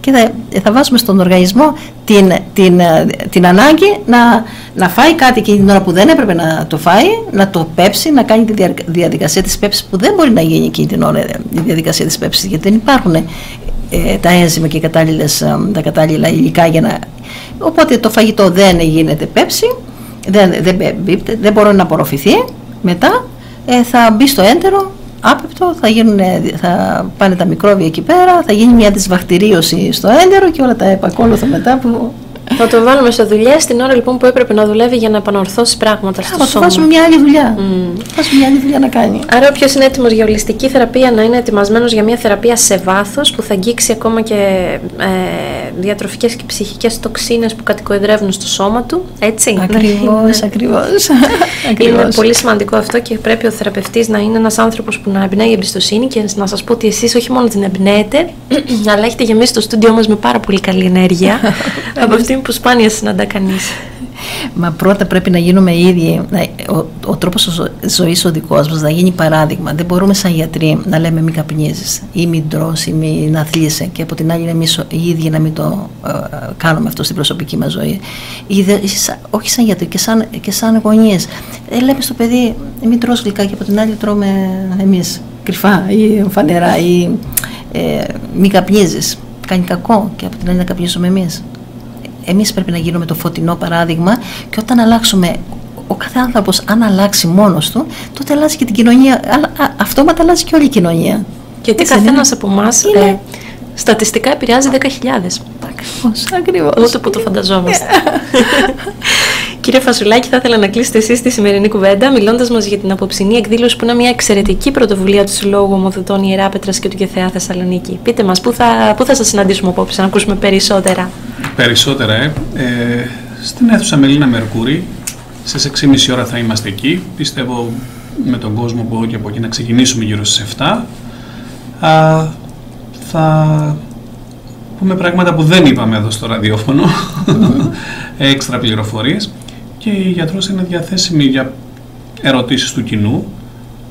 Speaker 3: και θα, θα βάζουμε στον οργανισμό την, την, την ανάγκη να, να φάει κάτι εκείνη την ώρα που δεν έπρεπε να το φάει, να το πέψει, να κάνει τη διαδικασία της πέψης που δεν μπορεί να γίνει εκείνη την ώρα η διαδικασία της πέψης γιατί δεν υπάρχουν ε, τα ένζημα και ε, τα κατάλληλα υλικά για να... Οπότε το φαγητό δεν γίνεται πέψη δεν, δεν, δεν μπορεί να απορροφηθεί, μετά ε, θα μπει στο έντερο, άπεπτο, θα, γίνουν, θα πάνε τα μικρόβια εκεί πέρα, θα γίνει μια δυσβακτηρίωση στο έντερο και όλα τα επακόλουθα μετά που
Speaker 1: θα το βάλουμε σε δουλειά στην ώρα λοιπόν που έπρεπε να δουλεύει για να επανορθώσει πράγματα στο
Speaker 3: σώμα. Θα βάζουμε μια άλλη δουλειά. Mm. Θα μια άλλη δουλειά να κάνει.
Speaker 1: Άρα, όποιος είναι έτοιμος για ολιστική θεραπεία, να είναι ετοιμασμένος για μια θεραπεία σε βάθος που θα αγγίξει ακόμα και ε, διατροφικές και ψυχικές τοξίνες που κατοικοεδρεύουν στο σώμα του. Έτσι.
Speaker 3: Ακριβώς, ακριβώς.
Speaker 1: είναι πολύ σημαντικό αυτό και πρέπει ο θεραπευτής να είναι ένας άνθρωπος που να εμπνέει εμπιστοσύνη και να σας πω ότι εσείς όχι μόνο την εμπνέετε, αλλά έχετε γεμίσει το στούντιό μας με πάρα πολύ καλή ενέργεια. από αυτή που σπάνια συναντά κανείς.
Speaker 3: Μα πρώτα πρέπει να γίνουμε οι ίδιοι, ο, ο τρόπος ζωής ο δικός μας να γίνει παράδειγμα. Δεν μπορούμε σαν γιατροί να λέμε μην καπνίζεις ή μην τρως ή μην αθλείσαι και από την άλλη εμείς οι ίδιοι να μην το ε, κάνουμε αυτό στην προσωπική μας ζωή. όχι σαν γιατροί και σαν, και σαν γονείς. Ε, λέμε στο παιδί μην τρως γλυκά και από την άλλη τρώμε εμείς κρυφά ή φανερά ή ε, μην καπνίζεις. Κάνει κακό και από την άλλη να καπνίζουμε εμείς εμείς πρέπει να γίνουμε το φωτεινό παράδειγμα και όταν αλλάξουμε ο κάθε άνθρωπος αν αλλάξει μόνος του, τότε αλλάζει και την κοινωνία, αυτόματα αλλάζει και όλη η κοινωνία.
Speaker 1: Γιατί καθένας από εμάς ε, στατιστικά επηρεάζει 10.000.
Speaker 3: Ακριβώς, ακριβώς.
Speaker 1: Ούτε που το φανταζόμαστε. Κύριε Φασουλάκη, θα ήθελα να κλείσετε εσείς τη σημερινή κουβέντα, μιλώντας μας για την απόψινή εκδήλωση που είναι μια εξαιρετική πρωτοβουλία του Συλλόγου Ομοδοτών Ιεράπετρα και του ΚΕΘΕΑ Θεσσαλονίκη. Πείτε μας, πού θα, πού θα σας συναντήσουμε απόψε, να ακούσουμε περισσότερα.
Speaker 2: Περισσότερα, ε. ε στην αίθουσα Μελίνα Μερκούρη, στις 6.30 ώρα θα είμαστε εκεί. Πιστεύω με τον κόσμο που και από εκεί να ξεκινήσουμε γύρω στις 7. Α, θα πούμε πράγματα που δεν είπαμε εδώ στο ραδιόφωνο, έξτρα πληροφορίες και η γιατρός είναι διαθέσιμη για ερωτήσεις του κοινού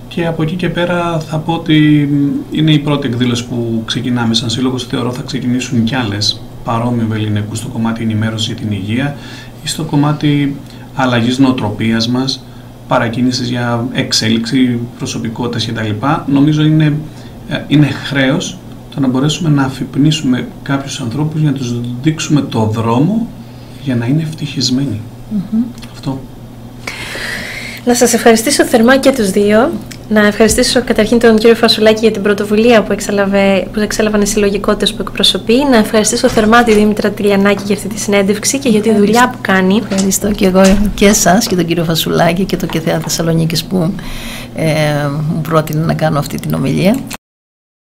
Speaker 2: και από εκεί και πέρα θα πω ότι είναι η πρώτη εκδήλωση που ξεκινάμε σαν σύλλογος. Θεωρώ θα ξεκινήσουν κι άλλες παρόμοιου ελληνικού στο κομμάτι ενημέρωσης για την υγεία ή στο κομμάτι αλλαγής νοοτροπίας μας, παρακίνησης για εξέλιξη, προσωπικότητας κτλ. Νομίζω είναι, ε, είναι χρέος το να μπορέσουμε να αφυπνίσουμε κάποιους ανθρώπους για να τους δείξουμε το δρόμο για να είναι ευτυχισμένοι. Αυτό.
Speaker 1: Να σας ευχαριστήσω θερμά και τους δύο. Να ευχαριστήσω καταρχήν τον κύριο Φασουλάκη για την πρωτοβουλία που, εξέλαβε, που εξέλαβαν οι συλλογικότητες που εκπροσωπεί. Να ευχαριστήσω θερμά τη Δήμητρα Τηλιανάκη για αυτή τη συνέντευξη και για τη δουλειά που κάνει.
Speaker 3: Ευχαριστώ και εγώ και εσάς και τον κύριο Φασουλάκη και το ΚΕΘΕΑ Θεσσαλονίκης που ε, μου πρότεινε να κάνω αυτή την ομιλία.